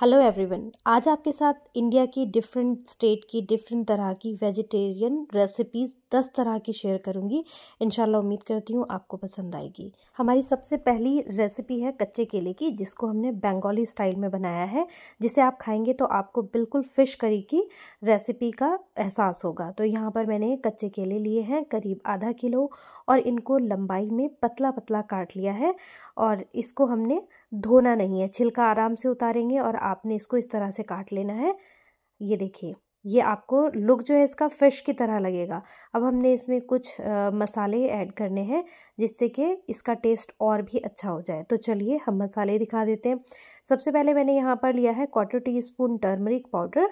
Hello everyone आज आपके साथ इंडिया की डिफरेंट स्टेट की डिफरेंट तरह की वेजिटेरियन रेसिपीज़ दस तरह की शेयर करूँगी। इंशाल्लाह उम्मीद करती हूँ आपको पसंद आएगी। हमारी सबसे पहली रेसिपी है कच्चे केले की, जिसको हमने बंगाली स्टाइल में बनाया है। जिसे आप खाएँगे तो आपको बिल्कुल फ़िश करी की रेसिपी का एहसास होगा। तो यहाँ पर मैंने कच्चे केले लिए हैं, करीब आधा किलो, और इनको लंबाई में पतला पतला काट लिया है, और इसको हमने धोना नहीं है छिलका आराम से उतारेंगे और आपने इसको इस तरह से काट लेना है। ये देखिए ये आपको लुक जो है इसका फ़िश की तरह लगेगा। अब हमने इसमें कुछ आ, मसाले ऐड करने हैं जिससे कि इसका टेस्ट और भी अच्छा हो जाए। तो चलिए हम मसाले दिखा देते हैं। सबसे पहले मैंने यहाँ पर लिया है quarter teaspoon turmeric powder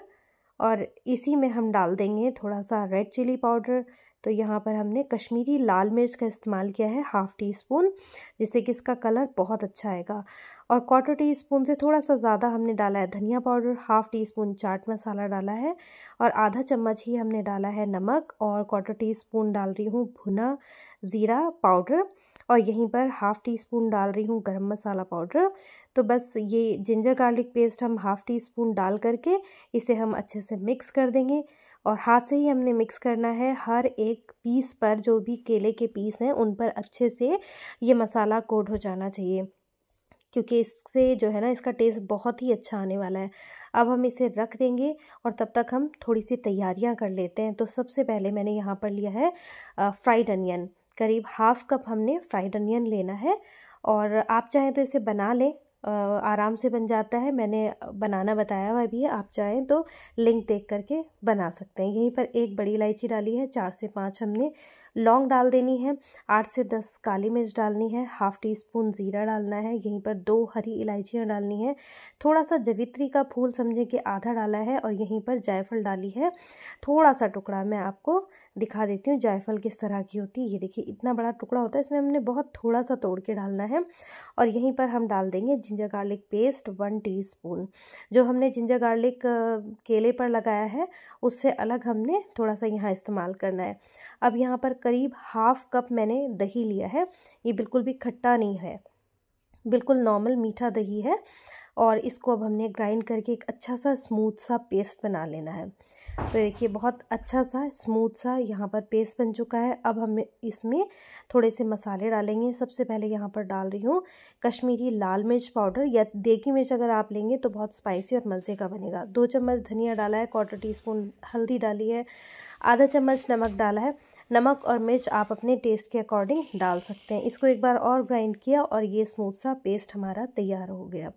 और इसी में हम डाल देंगे थोड़ा सा रेड चिली पाउडर तो यहाँ पर हमने कश्मीरी लाल मिर्च का इस्तेमाल किया है, हाफ़ टी स्पून जिससे कि इसका कलर बहुत अच्छा आएगा। और क्वार्टर टी स्पून से थोड़ा सा ज़्यादा हमने डाला है धनिया powder, half teaspoon chaat masala डाला है, और आधा चम्मच ही हमने डाला है नमक, और क्वार्टर टी स्पून डाल रही हूँ भुना ज़ीरा पाउडर, और यहीं पर हाफ़ टी स्पून डाल रही हूँ गरम मसाला पाउडर। तो बस ये जिंजर गार्लिक पेस्ट हम हाफ़ टी स्पून डाल करके इसे हम अच्छे से मिक्स कर देंगे। और हाथ से ही हमने मिक्स करना है। हर एक पीस पर जो भी केले के पीस हैं, उन पर अच्छे से ये मसाला कोट हो जाना चाहिए। क्योंकि इससे जो है ना, इसका टेस्ट बहुत ही अच्छा आने वाला है। अब हम इसे रख देंगे और तब तक हम थोड़ी सी तैयारियाँ कर लेते हैं। तो सबसे पहले मैंने यहाँ पर लिया है फ्राइड अनियन करीब हाफ़ कप हमने फ्राइड अनियन लेना है। और आप चाहें तो इसे बना लें। आराम से बन जाता है। मैंने बनाना बताया हुआ भी है, आप चाहें तो लिंक देख करके बना सकते हैं। यहीं पर एक बड़ी इलायची डाली है, चार से पाँच हमने लौंग डाल देनी है, आठ से दस काली मिर्च डालनी है, हाफ़ टी स्पून ज़ीरा डालना है, यहीं पर दो हरी इलायचियाँ डालनी है। थोड़ा सा जवित्री का फूल समझें कि आधा डाला है और यहीं पर जायफल डाली है। थोड़ा सा टुकड़ा मैं आपको दिखा देती हूँ जायफल किस तरह की होती है। ये देखिए, इतना बड़ा टुकड़ा होता है, इसमें हमने बहुत थोड़ा सा तोड़ के डालना है और यहीं पर हम डाल देंगे ginger garlic paste one teaspoon. जो हमने जिंजर गार्लिक केले पर लगाया है, उससे अलग हमने थोड़ा सा यहाँ इस्तेमाल करना है। अब यहाँ पर करीब हाफ़ कप मैंने दही लिया है। ये बिल्कुल भी खट्टा नहीं है। बिल्कुल नॉर्मल मीठा दही है और इसको अब हमने ग्राइंड करके एक अच्छा सा स्मूथ सा पेस्ट बना लेना है। तो देखिए, बहुत अच्छा सा स्मूथ सा यहाँ पर पेस्ट बन चुका है। अब हम इसमें थोड़े से मसाले डालेंगे। सबसे पहले यहाँ पर डाल रही हूँ कश्मीरी लाल मिर्च पाउडर या देगी मिर्च अगर आप लेंगे तो बहुत स्पाइसी और मज़े का बनेगा। दो चम्मच धनिया डाला है, क्वार्टर टी स्पून हल्दी डाली है, आधा चम्मच नमक डाला है। नमक और मिर्च आप अपने टेस्ट के अकॉर्डिंग डाल सकते हैं। इसको एक बार और ग्राइंड किया और ये स्मूथ सा पेस्ट हमारा तैयार हो गया।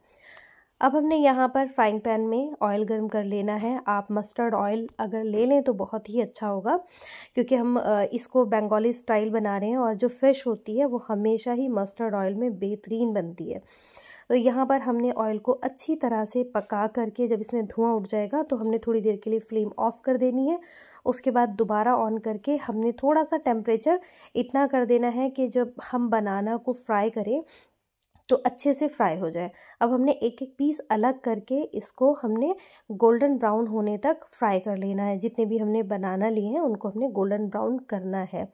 अब हमने यहाँ पर फ्राइंग पैन में ऑयल गर्म कर लेना है। आप मस्टर्ड ऑयल अगर ले लें तो बहुत ही अच्छा होगा, क्योंकि हम इसको बंगाली स्टाइल बना रहे हैं और जो फ़िश होती है वो हमेशा ही मस्टर्ड ऑयल में बेहतरीन बनती है। तो यहाँ पर हमने ऑयल को अच्छी तरह से पका करके जब इसमें धुआँ उठ जाएगा तो हमने थोड़ी देर के लिए फ्लेम ऑफ़ कर देनी है उसके बाद दोबारा ऑन करके हमने थोड़ा सा टेम्परेचर इतना कर देना है कि जब हम बनाना को फ्राई करें तो अच्छे से फ्राई हो जाए। अब हमने एक एक पीस अलग करके इसको हमने गोल्डन ब्राउन होने तक फ्राई कर लेना है। जितने भी हमने बनाना लिए हैं, उनको हमने गोल्डन ब्राउन करना है।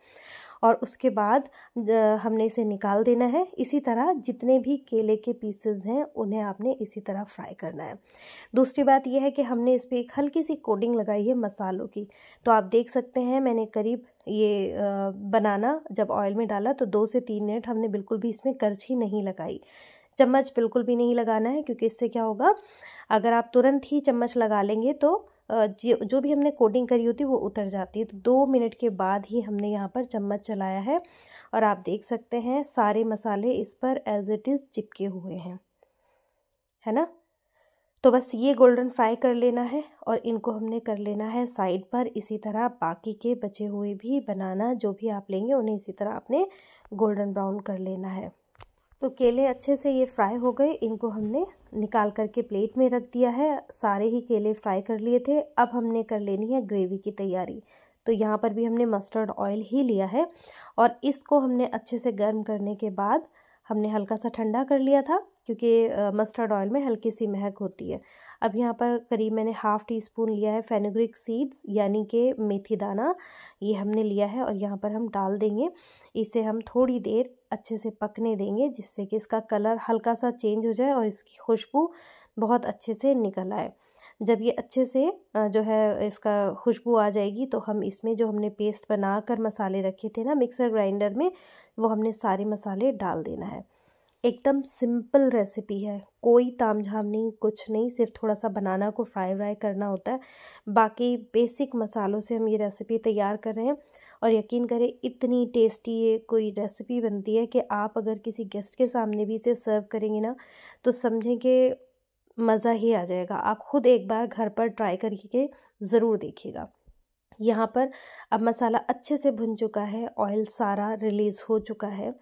और उसके बाद हमने इसे निकाल देना है। इसी तरह जितने भी केले के पीसेस हैं, उन्हें आपने इसी तरह फ्राई करना है। दूसरी बात यह है कि हमने इस पर एक हल्की सी कोडिंग लगाई है मसालों की। तो आप देख सकते हैं, मैंने करीब ये बनाना जब ऑयल में डाला तो दो से तीन मिनट हमने बिल्कुल भी इसमें करछी नहीं लगाई। चम्मच बिल्कुल भी नहीं लगाना है, क्योंकि इससे क्या होगा, अगर आप तुरंत ही चम्मच लगा लेंगे तो जो भी हमने कोडिंग करी होती है, वो उतर जाती है। तो दो मिनट के बाद ही हमने यहाँ पर चम्मच चलाया है और आप देख सकते हैं, सारे मसाले इस पर एज इट इज़ चिपके हुए हैं। है ना? तो बस ये गोल्डन फ्राई कर लेना है और इनको हमने कर लेना है साइड पर। इसी तरह बाकी के बचे हुए भी बनाना, जो भी आप लेंगे, उन्हें इसी तरह आपने गोल्डन ब्राउन कर लेना है। तो केले अच्छे से ये फ्राई हो गए। इनको हमने निकाल करके प्लेट में रख दिया है। सारे ही केले फ्राई कर लिए थे। अब हमने कर लेनी है ग्रेवी की तैयारी। तो यहाँ पर भी हमने मस्टर्ड ऑयल ही लिया है और इसको हमने अच्छे से गर्म करने के बाद हमने हल्का सा ठंडा कर लिया था, क्योंकि मस्टर्ड ऑयल में हल्की सी महक होती है। अब यहाँ पर करीब मैंने हाफ़ टी स्पून लिया है फेनुग्रिक सीड्स, यानी कि मेथी दाना, ये हमने लिया है और यहाँ पर हम डाल देंगे। इसे हम थोड़ी देर अच्छे से पकने देंगे जिससे कि इसका कलर हल्का सा चेंज हो जाए और इसकी खुशबू बहुत अच्छे से निकल आए। जब ये अच्छे से जो है इसका खुशबू आ जाएगी तो हम इसमें जो हमने पेस्ट बना कर मसाले रखे थे ना मिक्सर ग्राइंडर में, वो हमने सारे मसाले डाल देना है। एकदम सिंपल रेसिपी है। कोई ताम झाम नहीं, कुछ नहीं, सिर्फ़ थोड़ा सा बनाना को फ्राई व्राई करना होता है। बाकी बेसिक मसालों से हम ये रेसिपी तैयार कर रहे हैं और यकीन करें, इतनी टेस्टी ये कोई रेसिपी बनती है कि आप अगर किसी गेस्ट के सामने भी इसे सर्व करेंगे ना तो समझें कि मज़ा ही आ जाएगा। आप ख़ुद एक बार घर पर ट्राई करके ज़रूर देखिएगा। यहाँ पर अब मसाला अच्छे से भुन चुका है, ऑयल सारा रिलीज़ हो चुका है।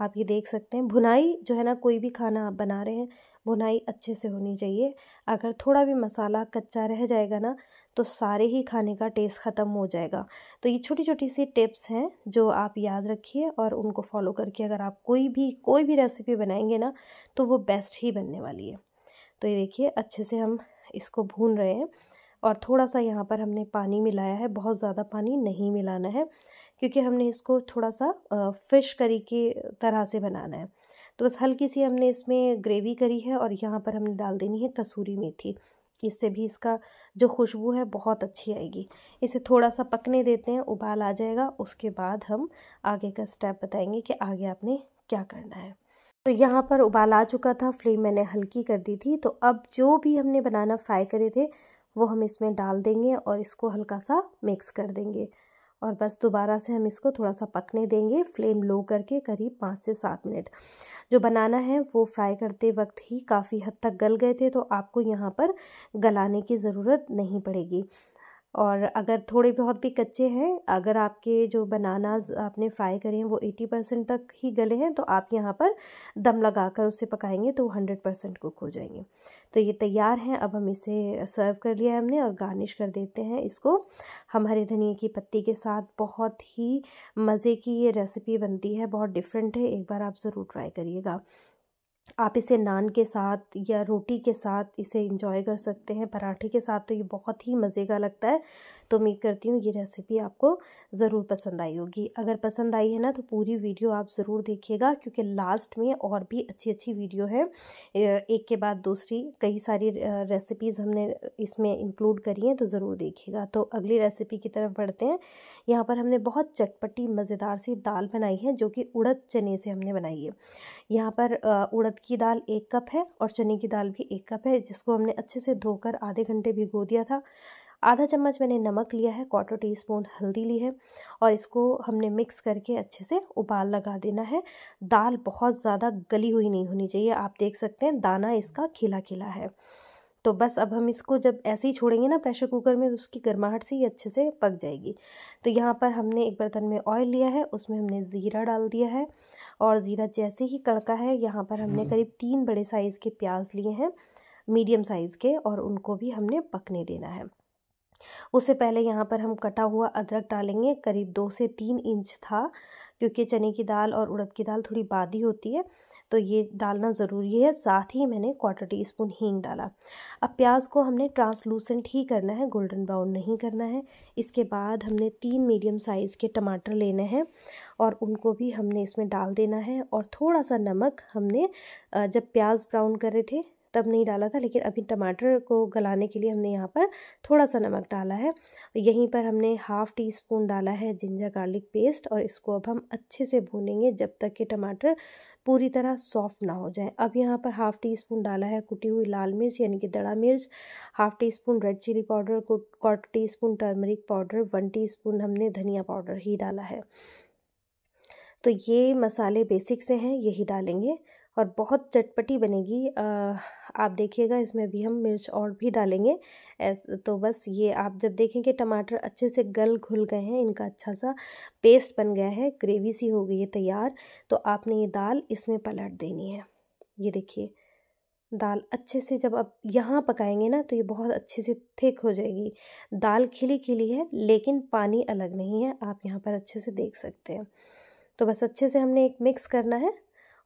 आप ये देख सकते हैं। भुनाई जो है ना, कोई भी खाना आप बना रहे हैं, भुनाई अच्छे से होनी चाहिए। अगर थोड़ा भी मसाला कच्चा रह जाएगा ना तो सारे ही खाने का टेस्ट ख़त्म हो जाएगा। तो ये छोटी छोटी सी टिप्स हैं, जो आप याद रखिए और उनको फॉलो करके अगर आप कोई भी कोई भी रेसिपी बनाएँगे ना तो वो बेस्ट ही बनने वाली है। तो ये देखिए, अच्छे से हम इसको भून रहे हैं और थोड़ा सा यहाँ पर हमने पानी मिलाया है, बहुत ज़्यादा पानी नहीं मिलाना है। क्योंकि हमने इसको थोड़ा सा फ़िश करी की तरह से बनाना है। तो बस हल्की सी हमने इसमें ग्रेवी करी है और यहाँ पर हमने डाल देनी है कसूरी मेथी। इससे भी इसका जो खुशबू है बहुत अच्छी आएगी। इसे थोड़ा सा पकने देते हैं, उबाल आ जाएगा, उसके बाद हम आगे का स्टेप बताएँगे कि आगे आपने क्या करना है। तो यहाँ पर उबाल आ चुका था, फ्लेम मैंने हल्की कर दी थी। तो अब जो भी हमने बनाना फ्राई करे थे, वो हम इसमें डाल देंगे और इसको हल्का सा मिक्स कर देंगे। और बस दोबारा से हम इसको थोड़ा सा पकने देंगे। फ्लेम लो करके करीब पाँच से सात मिनट। जो बनाना है, वो फ्राई करते वक्त ही काफ़ी हद तक गल गए थे तो आपको यहाँ पर गलाने की ज़रूरत नहीं पड़ेगी। और अगर थोड़े बहुत भी कच्चे हैं, अगर आपके जो बनानाज आपने फ्राई करे हैं वो एटी परसेंट तक ही गले हैं तो आप यहाँ पर दम लगा कर उसे पकाएँगे तो हंड्रेड परसेंट कुक हो जाएँगे। तो ये तैयार हैं, अब हम इसे सर्व कर लिया है हमने और गार्निश कर देते हैं इसको। हम हरे धनिया की पत्ती के साथ बहुत ही मज़े की ये रेसिपी बनती है, बहुत डिफरेंट है, एक बार आप ज़रूर ट्राई करिएगा। आप इसे नान के साथ या रोटी के साथ इसे इंजॉय कर सकते हैं, पराठे के साथ तो ये बहुत ही मज़े का लगता है। तो उम्मीद करती हूँ ये रेसिपी आपको ज़रूर पसंद आई होगी। अगर पसंद आई है ना तो पूरी वीडियो आप ज़रूर देखिएगा क्योंकि लास्ट में और भी अच्छी अच्छी वीडियो है। एक के बाद दूसरी कई सारी रेसिपीज़ हमने इसमें इंक्लूड करी हैं तो ज़रूर देखिएगा। तो अगली रेसिपी की तरफ़ बढ़ते हैं। यहाँ पर हमने बहुत चटपटी, मज़ेदार सी दाल बनाई है जो कि उड़द चने से हमने बनाई है। यहाँ पर उड़द की दाल एक कप है और चने की दाल भी एक कप है जिसको हमने अच्छे से धोकर आधे घंटे भिगो दिया था। आधा चम्मच मैंने नमक लिया है क्वार्टर टी स्पून हल्दी ली है और इसको हमने मिक्स करके अच्छे से उबाल लगा देना है। दाल बहुत ज़्यादा गली हुई नहीं होनी चाहिए, आप देख सकते हैं दाना इसका खिला खिला है। तो बस अब हम इसको जब ऐसे ही छोड़ेंगे ना प्रेशर कुकर में तो उसकी गर्माहट से ही अच्छे से पक जाएगी। तो यहाँ पर हमने एक बर्तन में ऑयल लिया है, उसमें हमने ज़ीरा डाल दिया है और ज़ीरा जैसे ही कड़का है, यहाँ पर हमने करीब तीन बड़े साइज़ के प्याज लिए हैं मीडियम साइज़ के और उनको भी हमने पकने देना है। उससे पहले यहाँ पर हम कटा हुआ अदरक डालेंगे, करीब दो से तीन इंच था, क्योंकि चने की दाल और उड़द की दाल थोड़ी बादी होती है तो ये डालना ज़रूरी है। साथ ही मैंने क्वार्टर टी स्पून हींग डाला। अब प्याज को हमने ट्रांसलूसेंट ही करना है गोल्डन ब्राउन नहीं करना है। इसके बाद हमने तीन मीडियम साइज़ के टमाटर लेने हैं और उनको भी हमने इसमें डाल देना है और थोड़ा सा नमक हमने जब प्याज ब्राउन कर रहे थे तब नहीं डाला था, लेकिन अभी टमाटर को गलाने के लिए हमने यहाँ पर थोड़ा सा नमक डाला है। यहीं पर हमने हाफ़ टी स्पून डाला है जिंजर गार्लिक पेस्ट और इसको अब हम अच्छे से भूनेंगे जब तक कि टमाटर पूरी तरह सॉफ्ट ना हो जाए। अब यहाँ पर हाफ़ टी स्पून डाला है कुटी हुई लाल मिर्च, यानी कि दड़ा मिर्च, half teaspoon red chilli powder quarter teaspoon turmeric powder, one teaspoon हमने धनिया पाउडर ही डाला है। तो ये मसाले बेसिक से हैं, यही डालेंगे। और बहुत चटपटी बनेगी। आप देखिएगा, इसमें भी हम मिर्च और भी डालेंगे। ऐस तो बस ये आप जब देखेंगे, टमाटर अच्छे से गल घुल गए हैं, इनका अच्छा सा पेस्ट बन गया है, ग्रेवी सी हो गई है तैयार तो आपने ये दाल इसमें पलट देनी है। ये देखिए, दाल अच्छे से जब आप यहाँ पकाएँगे ना तो ये बहुत अच्छे से थिक हो जाएगी। दाल खिली खिली है, लेकिन पानी अलग नहीं है, आप यहाँ पर अच्छे से देख सकते हैं। तो बस अच्छे से हमने एक मिक्स करना है।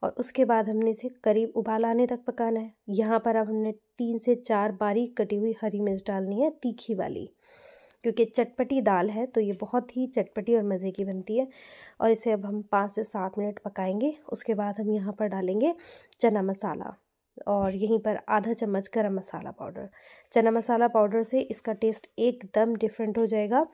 और उसके बाद हमने इसे करीब उबाल आने तक पकाना है। यहाँ पर अब हमने तीन से चार बारीक कटी हुई हरी मिर्च डालनी है, तीखी वाली, क्योंकि चटपटी दाल है तो ये बहुत ही चटपटी और मज़े की बनती है। और इसे अब हम पाँच से सात मिनट पकाएँगे। उसके बाद हम यहाँ पर डालेंगे चना मसाला। और यहीं पर आधा चम्मच गरम मसाला पाउडर। चना मसाला पाउडर से इसका टेस्ट एकदम डिफरेंट हो जाएगा।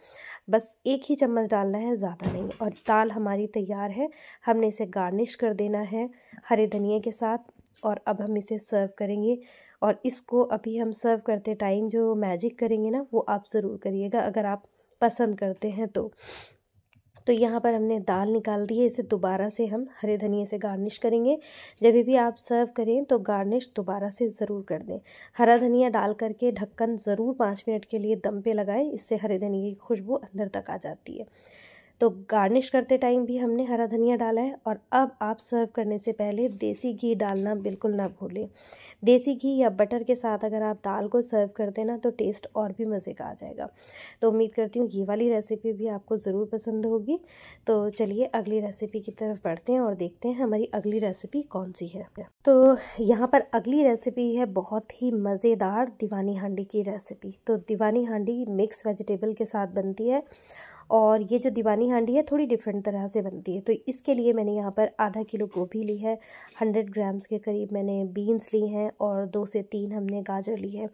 बस एक ही चम्मच डालना है, ज़्यादा नहीं। और दाल हमारी तैयार है। हमने इसे गार्निश कर देना है हरे धनिए के साथ और अब हम इसे सर्व करेंगे। और इसको अभी हम सर्व करते टाइम जो मैजिक करेंगे ना, वो आप ज़रूर करिएगा अगर आप पसंद करते हैं तो। तो यहाँ पर हमने दाल निकाल दी है। इसे दोबारा से हम हरे धनिए से गार्निश करेंगे। जब भी आप सर्व करें तो गार्निश दोबारा से ज़रूर कर दें। हरा धनिया डाल करके ढक्कन ज़रूर पाँच मिनट के लिए दम पे लगाएँ। इससे हरे धनिए की खुशबू अंदर तक आ जाती है। तो गार्निश करते टाइम भी हमने हरा धनिया डाला है और अब आप सर्व करने से पहले देसी घी डालना बिल्कुल ना भूलें। देसी घी या बटर के साथ अगर आप दाल को सर्व करते ना तो टेस्ट और भी मज़े का आ जाएगा। तो उम्मीद करती हूँ ये वाली रेसिपी भी आपको ज़रूर पसंद होगी। तो चलिए अगली रेसिपी की तरफ़ बढ़ते हैं और देखते हैं हमारी अगली रेसिपी कौन सी है। तो यहाँ पर अगली रेसिपी है बहुत ही मज़ेदार दीवानी हांडी की रेसिपी। तो दीवानी हांडी मिक्स वेजिटेबल के साथ बनती है। और ये जो दीवानी हांडी है, थोड़ी डिफरेंट तरह से बनती है। तो इसके लिए मैंने यहाँ पर आधा किलो गोभी ली है हंड्रेड ग्राम्स के करीब मैंने बीन्स ली हैं और दो से तीन हमने गाजर ली है।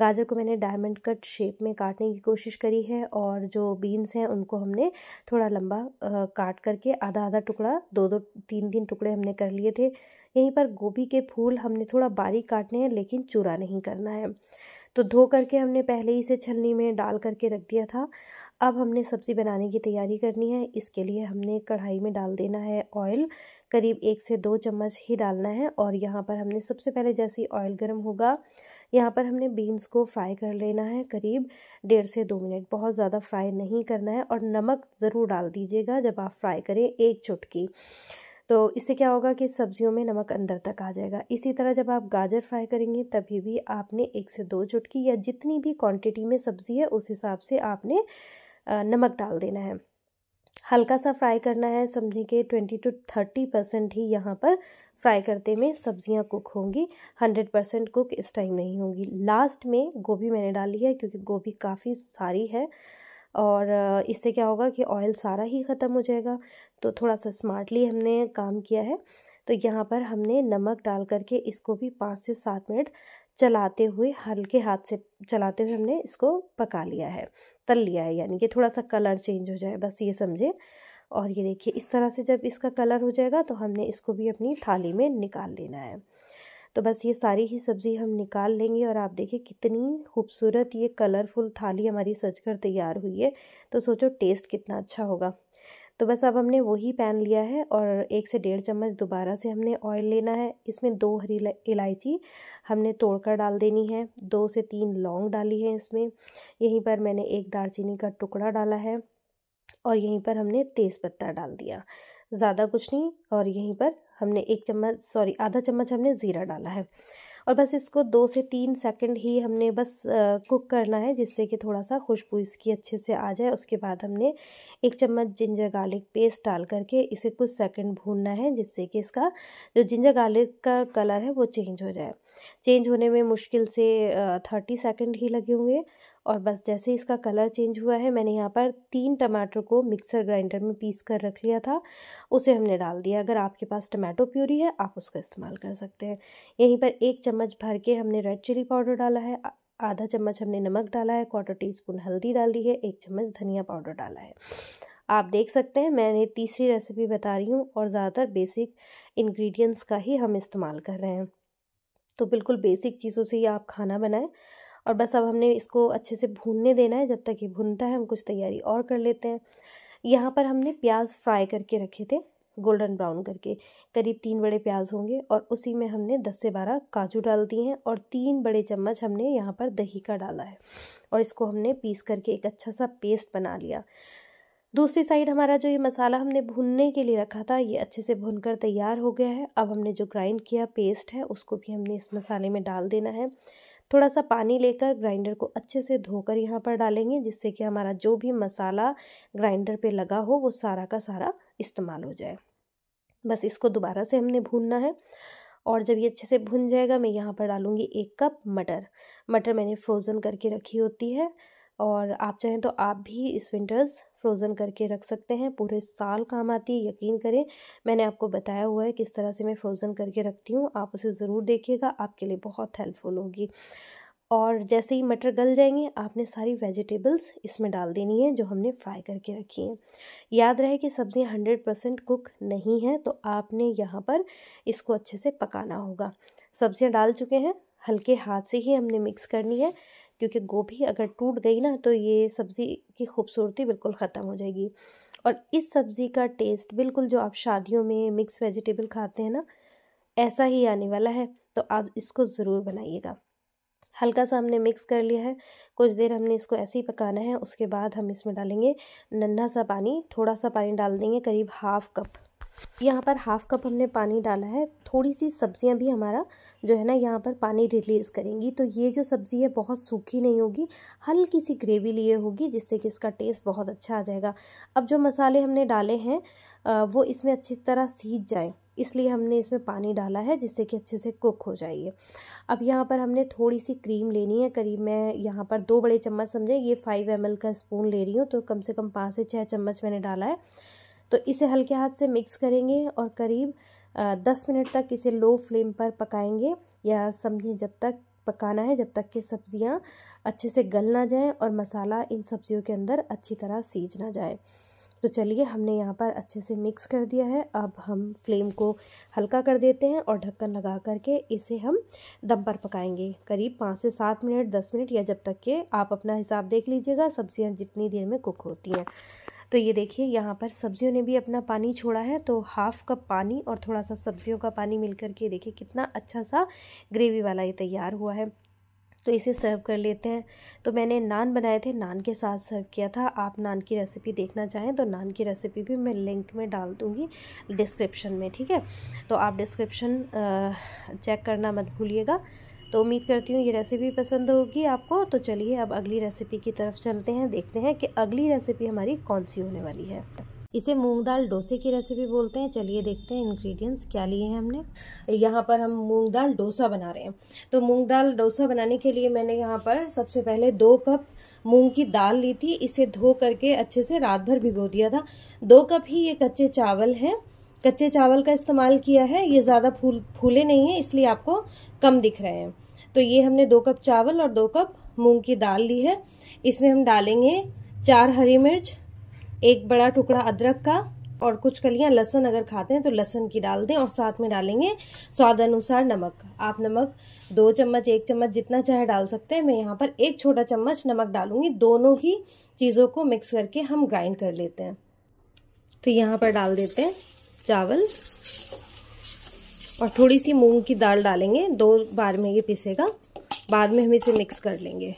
गाजर को मैंने डायमंड कट शेप में काटने की कोशिश करी है और जो बीन्स हैं, उनको हमने थोड़ा लंबा काट करके आधा आधा टुकड़ा दो दो तीन तीन टुकड़े हमने कर लिए थे। यहीं पर गोभी के फूल हमने थोड़ा बारीक काटने हैं, लेकिन चूरा नहीं करना है। तो धो करके हमने पहले ही से छलनी में डाल करके रख दिया था। अब हमने सब्ज़ी बनाने की तैयारी करनी है। इसके लिए हमने कढ़ाई में डाल देना है ऑयल। करीब एक से दो चम्मच ही डालना है और यहाँ पर हमने सबसे पहले जैसे ऑयल गर्म होगा, यहाँ पर हमने बीन्स को फ्राई कर लेना है। करीब डेढ़ से दो मिनट, बहुत ज़्यादा फ्राई नहीं करना है और नमक ज़रूर डाल दीजिएगा जब आप फ्राई करें एक चुटकी। तो इससे क्या होगा कि सब्जियों में नमक अंदर तक आ जाएगा। इसी तरह जब आप गाजर फ्राई करेंगे, तभी भी आपने एक से दो चुटकी या जितनी भी क्वांटिटी में सब्ज़ी है, उस हिसाब से आपने नमक डाल देना है। हल्का सा फ्राई करना है समझिए कि ट्वेंटी टू थर्टी परसेंट ही यहाँ पर फ्राई करते में सब्ज़ियाँ कुक होंगी। हंड्रेड परसेंट कुक इस टाइम नहीं होंगी। लास्ट में गोभी मैंने डाली है, क्योंकि गोभी काफ़ी सारी है और इससे क्या होगा कि ऑयल सारा ही ख़त्म हो जाएगा। तो थोड़ा सा स्मार्टली हमने काम किया है। तो यहाँ पर हमने नमक डाल करके इसको भी पाँच से सात मिनट चलाते हुए, हल्के हाथ से चलाते हुए हमने इसको पका लिया है। तल लिया है, यानी कि थोड़ा सा कलर चेंज हो जाए, बस ये समझे। और ये देखिए, इस तरह से जब इसका कलर हो जाएगा तो हमने इसको भी अपनी थाली में निकाल लेना है। तो बस ये सारी ही सब्ज़ी हम निकाल लेंगे, और आप देखिए कितनी खूबसूरत ये कलरफुल थाली हमारी सज कर तैयार हुई है। तो सोचो, टेस्ट कितना अच्छा होगा। तो बस अब हमने वही पैन लिया है और एक से डेढ़ चम्मच दोबारा से हमने ऑयल लेना है। इसमें दो हरी इलायची हमने तोड़कर डाल देनी है। दो से तीन लौंग डाली है इसमें। यहीं पर मैंने एक दालचीनी का टुकड़ा डाला है और यहीं पर हमने तेज़ पत्ता डाल दिया। ज़्यादा कुछ नहीं और यहीं पर हमने एक चम्मच, सॉरी, आधा चम्मच हमने ज़ीरा डाला है। और बस इसको दो से तीन सेकंड ही हमने बस कुक करना है, जिससे कि थोड़ा सा खुशबू इसकी अच्छे से आ जाए। उसके बाद हमने एक चम्मच जिंजर गार्लिक पेस्ट डाल करके इसे कुछ सेकंड भूनना है, जिससे कि इसका जो जिंजर गार्लिक का कलर है वो चेंज हो जाए। चेंज होने में मुश्किल से थर्टी सेकेंड ही लगे होंगे। और बस जैसे इसका कलर चेंज हुआ है, मैंने यहाँ पर तीन टमाटर को मिक्सर ग्राइंडर में पीस कर रख लिया था। उसे हमने डाल दिया। अगर आपके पास टमाटो प्यूरी है, आप उसका इस्तेमाल कर सकते हैं। यहीं पर एक चम्मच भर के हमने रेड चिली पाउडर डाला है। आधा चम्मच हमने नमक डाला है। क्वार्टर टी स्पून हल्दी डाली है। एक चम्मच धनिया पाउडर डाला है। आप देख सकते हैं, मैंने तीसरी रेसिपी बता रही हूँ और ज़्यादातर बेसिक इंग्रेडिएंट्स का ही हम इस्तेमाल कर रहे हैं। तो बिल्कुल बेसिक चीज़ों से ही आप खाना बनाएँ। और बस अब हमने इसको अच्छे से भूनने देना है, जब तक ये भूनता है, हम कुछ तैयारी और कर लेते हैं। यहाँ पर हमने प्याज फ्राई करके रखे थे, गोल्डन ब्राउन करके। करीब तीन बड़े प्याज होंगे और उसी में हमने दस से बारह काजू डाल दिए हैं और तीन बड़े चम्मच हमने यहाँ पर दही का डाला है और इसको हमने पीस करके एक अच्छा सा पेस्ट बना लिया। दूसरी साइड हमारा जो ये मसाला हमने भूनने के लिए रखा था, ये अच्छे से भुनकर तैयार हो गया है। अब हमने जो ग्राइंड किया पेस्ट है, उसको भी हमने इस मसाले में डाल देना है। थोड़ा सा पानी लेकर ग्राइंडर को अच्छे से धोकर यहाँ पर डालेंगे, जिससे कि हमारा जो भी मसाला ग्राइंडर पे लगा हो, वो सारा का सारा इस्तेमाल हो जाए। बस इसको दोबारा से हमने भूनना है और जब ये अच्छे से भुन जाएगा, मैं यहाँ पर डालूँगी एक कप मटर। मटर मैंने फ्रोज़न करके रखी होती है। और आप चाहें तो आप भी इस विंटर्स फ्रोज़न करके रख सकते हैं। पूरे साल काम आती है, यकीन करें। मैंने आपको बताया हुआ है किस तरह से मैं फ्रोज़न करके रखती हूँ। आप उसे ज़रूर देखिएगा, आपके लिए बहुत हेल्पफुल होगी। और जैसे ही मटर गल जाएँगे, आपने सारी वेजिटेबल्स इसमें डाल देनी है, जो हमने फ्राई करके रखी हैं। याद रहे कि सब्ज़ियाँ हंड्रेड परसेंट कुक नहीं हैं तो आपने यहाँ पर इसको अच्छे से पकाना होगा। सब्ज़ियाँ डाल चुके हैं, हल्के हाथ से ही हमने मिक्स करनी है। क्योंकि गोभी अगर टूट गई ना तो ये सब्ज़ी की खूबसूरती बिल्कुल ख़त्म हो जाएगी। और इस सब्ज़ी का टेस्ट बिल्कुल जो आप शादियों में मिक्स वेजिटेबल खाते हैं ना, ऐसा ही आने वाला है तो आप इसको ज़रूर बनाइएगा। हल्का सा हमने मिक्स कर लिया है, कुछ देर हमने इसको ऐसे ही पकाना है, उसके बाद हम इसमें डालेंगे नन्हा सा पानी, थोड़ा सा पानी डाल देंगे करीब हाफ़ कप यहाँ पर हाफ़ कप हमने पानी डाला है। थोड़ी सी सब्ज़ियाँ भी हमारा जो है ना यहाँ पर पानी रिलीज़ करेंगी। तो ये जो सब्ज़ी है बहुत सूखी नहीं होगी, हल्की सी ग्रेवी लिए होगी, जिससे कि इसका टेस्ट बहुत अच्छा आ जाएगा। अब जो मसाले हमने डाले हैं वो इसमें अच्छी तरह सीज जाए। इसलिए हमने इसमें पानी डाला है, जिससे कि अच्छे से कुक हो जाइए। अब यहाँ पर हमने थोड़ी सी क्रीम लेनी है, करीब मैं यहाँ पर दो बड़े चम्मच, समझे? ये फाइव एम का स्पून ले रही हूँ तो कम से कम पाँच से छः चम्मच मैंने डाला है। तो इसे हल्के हाथ से मिक्स करेंगे और करीब दस मिनट तक इसे लो फ्लेम पर पकाएँगे। या समझें, जब तक पकाना है, जब तक कि सब्ज़ियाँ अच्छे से गल ना जाएँ और मसाला इन सब्ज़ियों के अंदर अच्छी तरह सीज ना जाए। तो चलिए, हमने यहाँ पर अच्छे से मिक्स कर दिया है। अब हम फ्लेम को हल्का कर देते हैं और ढक्कन लगा करके इसे हम दम पर पकाएँगे। करीब पाँच से सात मिनट, दस मिनट या जब तक के आप अपना हिसाब देख लीजिएगा, सब्ज़ियाँ जितनी देर में कुक होती हैं। तो ये देखिए, यहाँ पर सब्जियों ने भी अपना पानी छोड़ा है तो हाफ़ कप पानी और थोड़ा सा सब्जियों का पानी मिल करके देखिए कितना अच्छा सा ग्रेवी वाला ये तैयार हुआ है। तो इसे सर्व कर लेते हैं। तो मैंने नान बनाए थे, नान के साथ सर्व किया था। आप नान की रेसिपी देखना चाहें तो नान की रेसिपी भी मैं लिंक में डाल दूँगी डिस्क्रिप्शन में, ठीक है? तो आप डिस्क्रिप्शन चेक करना मत भूलिएगा। तो उम्मीद करती हूँ ये रेसिपी पसंद होगी आपको। तो चलिए अब अगली रेसिपी की तरफ़ चलते हैं, देखते हैं कि अगली रेसिपी हमारी कौन सी होने वाली है। इसे मूंग दाल डोसे की रेसिपी बोलते हैं। चलिए देखते हैं इंग्रेडिएंट्स क्या लिए हैं हमने। यहाँ पर हम मूंग दाल डोसा बना रहे हैं। तो मूंग दाल डोसा बनाने के लिए मैंने यहाँ पर सबसे पहले दो कप मूंग की दाल ली थी। इसे धो करके अच्छे से रात भर भिगो दिया था। दो कप ही ये कच्चे चावल हैं। कच्चे चावल का इस्तेमाल किया है। ये ज़्यादा फूल, फूले नहीं है, इसलिए आपको कम दिख रहे हैं। तो ये हमने दो कप चावल और दो कप मूंग की दाल ली है। इसमें हम डालेंगे चार हरी मिर्च, एक बड़ा टुकड़ा अदरक का और कुछ कलियाँ, लहसन अगर खाते हैं तो लहसन की डाल दें और साथ में डालेंगे स्वाद अनुसार नमक। आप नमक दो चम्मच, एक चम्मच जितना चाहे डाल सकते हैं। मैं यहाँ पर एक छोटा चम्मच नमक डालूँगी। दोनों ही चीज़ों को मिक्स करके हम ग्राइंड कर लेते हैं। तो यहाँ पर डाल देते हैं चावल। और थोड़ी सी मूंग की दाल डालेंगे, दो बार में ये पिसेगा, बाद में हम इसे मिक्स कर लेंगे।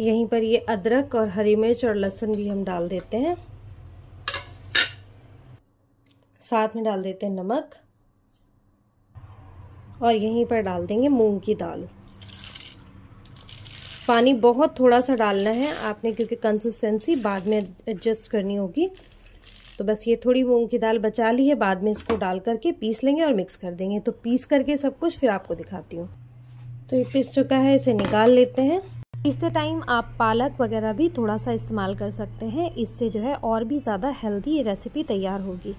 यहीं पर ये अदरक और हरी मिर्च और लहसुन भी हम डाल देते हैं। साथ में डाल देते हैं नमक और यहीं पर डाल देंगे मूंग की दाल। पानी बहुत थोड़ा सा डालना है, आपने क्योंकि कंसिस्टेंसी बाद में एडजस्ट करनी होगी। तो बस ये थोड़ी मूंग की दाल बचा ली है, बाद में इसको डाल करके पीस लेंगे और मिक्स कर देंगे। तो पीस करके सब कुछ फिर आपको दिखाती हूँ। तो ये पीस चुका है, इसे निकाल लेते हैं। इससे टाइम आप पालक वगैरह भी थोड़ा सा इस्तेमाल कर सकते हैं। इससे जो है और भी ज़्यादा हेल्दी रेसिपी तैयार होगी।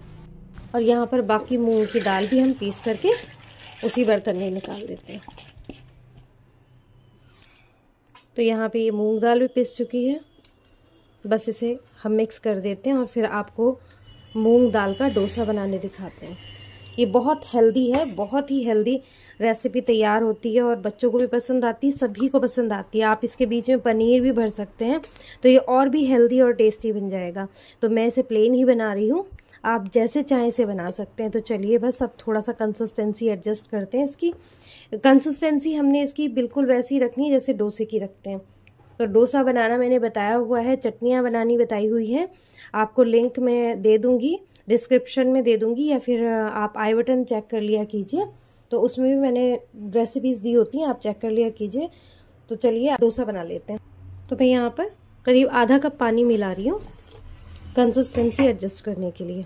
और यहाँ पर बाकी मूंग की दाल भी हम पीस करके उसी बर्तन में निकाल देते हैं। तो यहाँ पे ये मूंग दाल भी पिस चुकी है। बस इसे हम मिक्स कर देते हैं और फिर आपको मूंग दाल का डोसा बनाने दिखाते हैं। ये बहुत हेल्दी है, बहुत ही हेल्दी रेसिपी तैयार होती है और बच्चों को भी पसंद आती है, सभी को पसंद आती है। आप इसके बीच में पनीर भी भर सकते हैं तो ये और भी हेल्दी और टेस्टी बन जाएगा। तो मैं इसे प्लेन ही बना रही हूँ। आप जैसे चाहें इसे बना सकते हैं। तो चलिए बस अब थोड़ा सा कंसिस्टेंसी एडजस्ट करते हैं इसकी। कंसिस्टेंसी हमने इसकी बिल्कुल वैसी रखनी है जैसे डोसे की रखते हैं। तो डोसा बनाना मैंने बताया हुआ है, चटनियाँ बनानी बताई हुई है। आपको लिंक मैं दे दूँगी डिस्क्रिप्शन में दे दूँगी या फिर आप आई बटन चेक कर लिया कीजिए। तो उसमें भी मैंने रेसिपीज़ दी होती हैं, आप चेक कर लिया कीजिए। तो चलिए डोसा बना लेते हैं। तो मैं यहाँ पर करीब आधा कप पानी मिला रही हूँ कंसिस्टेंसी एडजस्ट करने के लिए।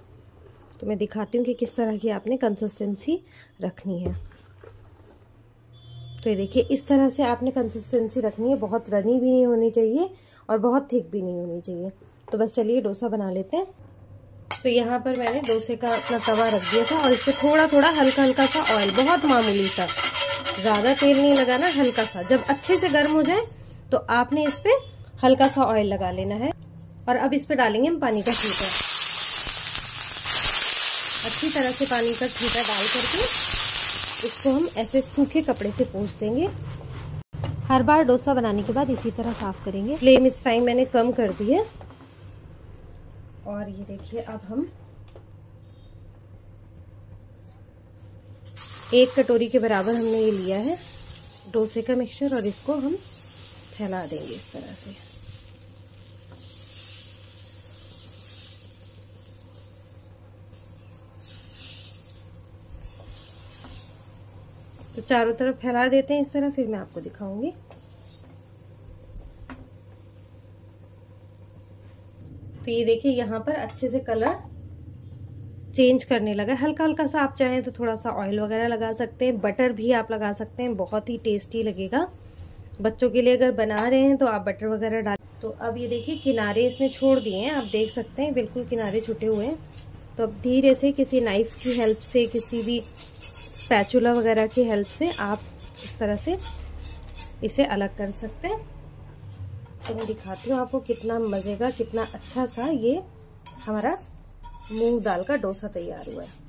तो मैं दिखाती हूँ कि किस तरह की आपने कंसिस्टेंसी रखनी है। तो ये देखिए, इस तरह से आपने कंसिस्टेंसी रखनी है। बहुत रनी भी नहीं होनी चाहिए और बहुत थिक भी नहीं होनी चाहिए। तो बस चलिए डोसा बना लेते हैं। तो यहाँ पर मैंने डोसे का अपना तवा रख दिया था और इस पर थोड़ा थोड़ा हल्का हल्का सा ऑयल बहुत मामूली सा। ज़्यादा तेल नहीं लगाना, हल्का सा। जब अच्छे से गर्म हो जाए तो आपने इस पर हल्का सा ऑयल लगा लेना है। और अब इस पर डालेंगे हम पानी का छीटा। अच्छी तरह से पानी का छीटा डाल करके इसको हम ऐसे सूखे कपड़े से पोंछ देंगे। हर बार डोसा बनाने के बाद इसी तरह साफ़ करेंगे। फ्लेम इस टाइम मैंने कम कर दी है। और ये देखिए, अब हम एक कटोरी के बराबर हमने ये लिया है डोसे का मिक्सचर और इसको हम फैला देंगे इस तरह से। चारों तरफ़ फैला देते हैं इस तरह, फिर मैं आपको दिखाऊँगी। तो ये देखिए, यहाँ पर अच्छे से कलर चेंज करने लगा हल्का हल्का सा आप चाहें तो थोड़ा सा ऑयल वगैरह लगा सकते हैं बटर भी आप लगा सकते हैं, बहुत ही टेस्टी लगेगा। बच्चों के लिए अगर बना रहे हैं तो आप बटर वगैरह डाल तो अब ये देखिए, किनारे इसने छोड़ दिए हैं, आप देख सकते हैं, बिल्कुल किनारे छुटे हुए हैं। तो अब धीरे से किसी नाइफ की हेल्प से, किसी भी स्पैचुला वगैरह की हेल्प से आप इस तरह से इसे अलग कर सकते हैं। तो मैं दिखाती हूँ आपको कितना मज़े का कितना अच्छा सा ये हमारा मूंग दाल का डोसा तैयार हुआ है।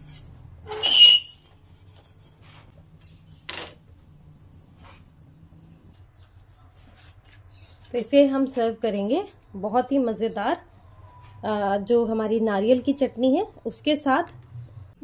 तो इसे हम सर्व करेंगे बहुत ही मज़ेदार जो हमारी नारियल की चटनी है, उसके साथ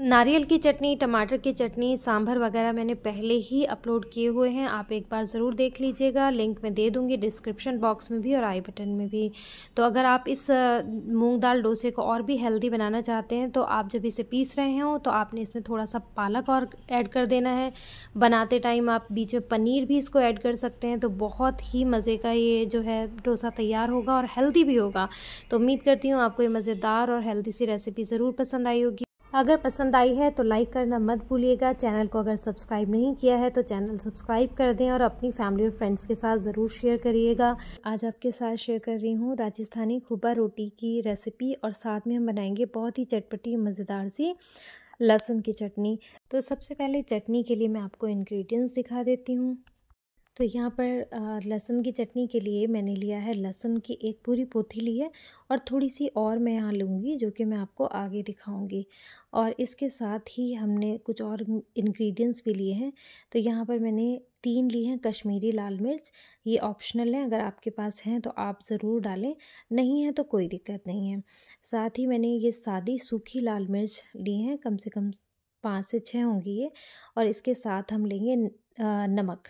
नारियल की चटनी, टमाटर की चटनी, सांभर वगैरह मैंने पहले ही अपलोड किए हुए हैं। आप एक बार ज़रूर देख लीजिएगा। लिंक मैं दे दूँगी डिस्क्रिप्शन बॉक्स में भी और आई बटन में भी। तो अगर आप इस मूंग दाल डोसे को और भी हेल्दी बनाना चाहते हैं तो आप जब इसे पीस रहे हों तो आपने इसमें थोड़ा सा पालक और ऐड कर देना है। बनाते टाइम आप बीच में पनीर भी इसको ऐड कर सकते हैं तो बहुत ही मज़े का ये जो है, डोसा तैयार होगा और हेल्दी भी होगा। तो उम्मीद करती हूँ आपको ये मज़ेदार और हेल्दी सी रेसिपी ज़रूर पसंद आई होगी। अगर पसंद आई है तो लाइक करना मत भूलिएगा। चैनल को अगर सब्सक्राइब नहीं किया है तो चैनल सब्सक्राइब कर दें और अपनी फैमिली और फ्रेंड्स के साथ ज़रूर शेयर करिएगा। आज आपके साथ शेयर कर रही हूँ राजस्थानी खुबा रोटी की रेसिपी और साथ में हम बनाएँगे बहुत ही चटपटी मज़ेदार सी लहसुन की चटनी। तो सबसे पहले चटनी के लिए मैं आपको इन्ग्रीडियंट्स दिखा देती हूँ। तो यहाँ पर लहसुन की चटनी के लिए मैंने लिया है लहसुन की एक पूरी पोथी ली है और थोड़ी सी और मैं यहाँ लूँगी जो कि मैं आपको आगे दिखाऊँगी। और इसके साथ ही हमने कुछ और इंग्रेडिएंट्स भी लिए हैं। तो यहाँ पर मैंने तीन लिए हैं कश्मीरी लाल मिर्च। ये ऑप्शनल है, अगर आपके पास हैं तो आप ज़रूर डालें। नहीं है तो कोई दिक्कत नहीं है। साथ ही मैंने ये सादी सूखी लाल मिर्च ली हैं, कम से कम पाँच से छः होंगी ये। और इसके साथ हम लेंगे नमक।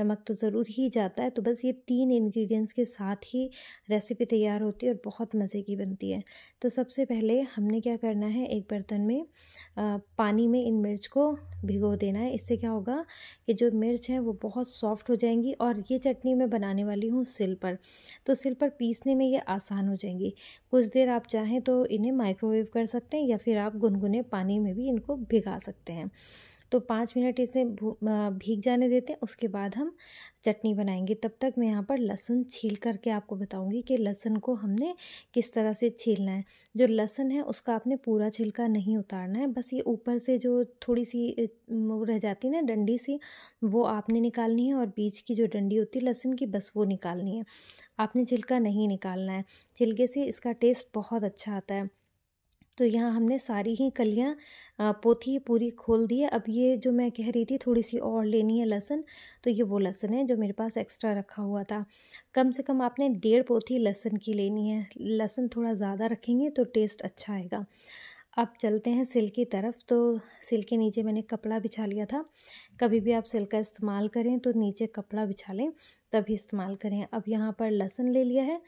नमक तो ज़रूर ही जाता है तो बस ये तीन इंग्रेडिएंट्स के साथ ही रेसिपी तैयार होती है और बहुत मज़े की बनती है। तो सबसे पहले हमने क्या करना है, एक बर्तन में पानी में इन मिर्च को भिगो देना है। इससे क्या होगा कि जो मिर्च है वो बहुत सॉफ्ट हो जाएँगी और ये चटनी मैं बनाने वाली हूँ सिल पर। तो सिल पर पीसने में ये आसान हो जाएँगी। कुछ देर आप चाहें तो इन्हें माइक्रोवेव कर सकते हैं या फिर आप गुनगुने पानी में भी इनको भिगा सकते हैं। तो पाँच मिनट इसे भीग जाने देते हैं। उसके बाद हम चटनी बनाएँगे। तब तक मैं यहाँ पर लहसुन छील करके आपको बताऊँगी कि लहसुन को हमने किस तरह से छीलना है। जो लहसुन है, उसका आपने पूरा छिलका नहीं उतारना है। बस ये ऊपर से जो थोड़ी सी रह जाती है ना डंडी सी, वो आपने निकालनी है और बीच की जो डंडी होती है लहसुन की, बस वो निकालनी है। आपने छिलका नहीं निकालना है। छिलके से इसका टेस्ट बहुत अच्छा आता है। तो यहाँ हमने सारी ही कलियाँ पोथी पूरी खोल दी है। अब ये जो मैं कह रही थी थोड़ी सी और लेनी है लहसुन तो ये वो लहसुन है जो मेरे पास एक्स्ट्रा रखा हुआ था। कम से कम आपने डेढ़ पोथी लहसुन की लेनी है। लहसुन थोड़ा ज़्यादा रखेंगे तो टेस्ट अच्छा आएगा। अब चलते हैं सिल की तरफ़। तो सिल के नीचे मैंने कपड़ा बिछा लिया था। कभी भी आप सिल का इस्तेमाल करें तो नीचे कपड़ा बिछा लें, तभी इस्तेमाल करें। अब यहाँ पर लहसुन ले लिया है।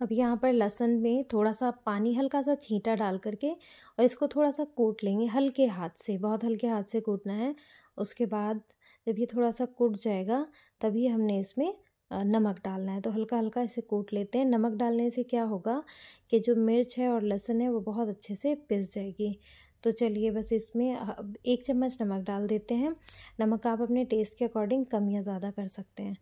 अब यहाँ पर लहसुन में थोड़ा सा पानी हल्का सा छींटा डाल करके और इसको थोड़ा सा कूट लेंगे, हल्के हाथ से, बहुत हल्के हाथ से कूटना है। उसके बाद जब ये थोड़ा सा कूट जाएगा, तभी हमने इसमें नमक डालना है। तो हल्का हल्का इसे कूट लेते हैं। नमक डालने से क्या होगा कि जो मिर्च है और लहसुन है, वो बहुत अच्छे से पिस जाएगी। तो चलिए बस इसमें एक चम्मच नमक डाल देते हैं। नमक आप अपने टेस्ट के अकॉर्डिंग कम या ज़्यादा कर सकते हैं।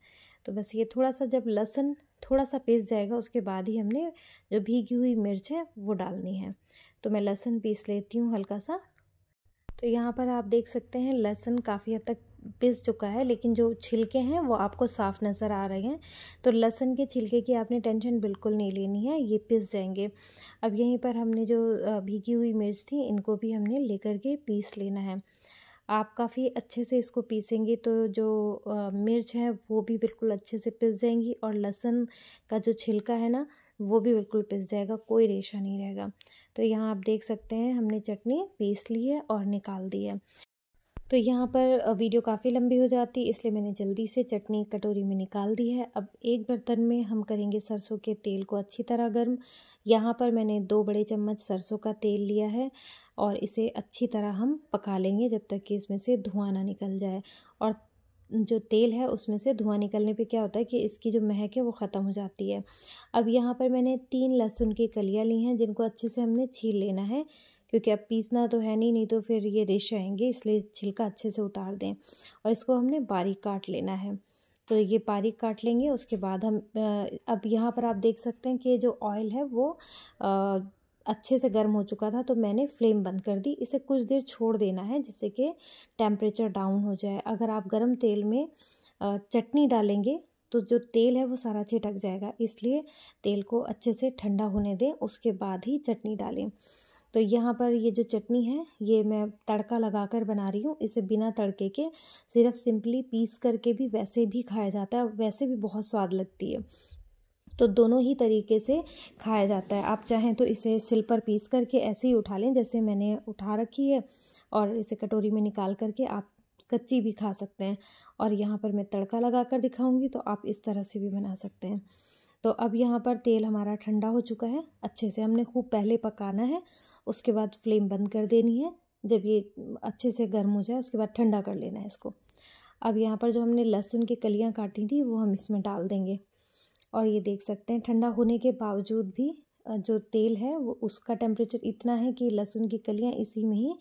तो बस ये थोड़ा सा जब लहसुन थोड़ा सा पीस जाएगा, उसके बाद ही हमने जो भीगी हुई मिर्च है, वो डालनी है। तो मैं लहसुन पीस लेती हूँ हल्का सा तो यहाँ पर आप देख सकते हैं, लहसुन काफ़ी हद तक पिस चुका है, लेकिन जो छिलके हैं, वो आपको साफ़ नज़र आ रहे हैं। तो लहसुन के छिलके की आपने टेंशन बिल्कुल नहीं लेनी है, ये पिस जाएँगे। अब यहीं पर हमने जो भीगी हुई मिर्च थी, इनको भी हमने लेकर के पीस लेना है। आप काफ़ी अच्छे से इसको पीसेंगे तो जो मिर्च है वो भी बिल्कुल अच्छे से पिस जाएँगी और लहसुन का जो छिलका है ना, वो भी बिल्कुल पिस जाएगा, कोई रेशा नहीं रहेगा। तो यहाँ आप देख सकते हैं, हमने चटनी पीस ली है और निकाल दी है। तो यहाँ पर वीडियो काफ़ी लंबी हो जाती इसलिए मैंने जल्दी से चटनी कटोरी में निकाल दी है। अब एक बर्तन में हम करेंगे सरसों के तेल को अच्छी तरह गर्म। यहाँ पर मैंने दो बड़े चम्मच सरसों का तेल लिया है। और इसे अच्छी तरह हम पका लेंगे जब तक कि इसमें से धुआँ ना निकल जाए। और जो तेल है, उसमें से धुआँ निकलने पे क्या होता है कि इसकी जो महक है, वो ख़त्म हो जाती है। अब यहाँ पर मैंने तीन लहसुन की कलियाँ ली हैं, जिनको अच्छे से हमने छील लेना है, क्योंकि अब पीसना तो है नहीं नहीं तो फिर ये रेश आएँगे, इसलिए छिलका अच्छे से उतार दें और इसको हमने बारीक काट लेना है। तो ये बारीक काट लेंगे, उसके बाद हम अब यहाँ पर आप देख सकते हैं कि जो ऑयल है, वो अच्छे से गर्म हो चुका था तो मैंने फ्लेम बंद कर दी। इसे कुछ देर छोड़ देना है, जिससे कि टेम्परेचर डाउन हो जाए। अगर आप गर्म तेल में चटनी डालेंगे तो जो तेल है वो सारा छिटक जाएगा। इसलिए तेल को अच्छे से ठंडा होने दें, उसके बाद ही चटनी डालें। तो यहाँ पर ये जो चटनी है, ये मैं तड़का लगा कर बना रही हूँ। इसे बिना तड़के के, सिर्फ़ सिंपली पीस करके भी वैसे भी खाया जाता है। वैसे भी बहुत स्वाद लगती है। तो दोनों ही तरीके से खाया जाता है। आप चाहें तो इसे सिल पर पीस करके ऐसे ही उठा लें जैसे मैंने उठा रखी है और इसे कटोरी में निकाल करके आप कच्ची भी खा सकते हैं। और यहाँ पर मैं तड़का लगा कर दिखाऊँगी तो आप इस तरह से भी बना सकते हैं। तो अब यहाँ पर तेल हमारा ठंडा हो चुका है। अच्छे से हमने खूब पहले पकाना है। उसके बाद फ्लेम बंद कर देनी है। जब ये अच्छे से गर्म हो जाए उसके बाद ठंडा कर लेना है इसको। अब यहाँ पर जो हमने लहसुन की कलियाँ काटी थी वो हम इसमें डाल देंगे। और ये देख सकते हैं, ठंडा होने के बावजूद भी जो तेल है, वो उसका टेम्परेचर इतना है कि लहसुन की कलियाँ इसी में ही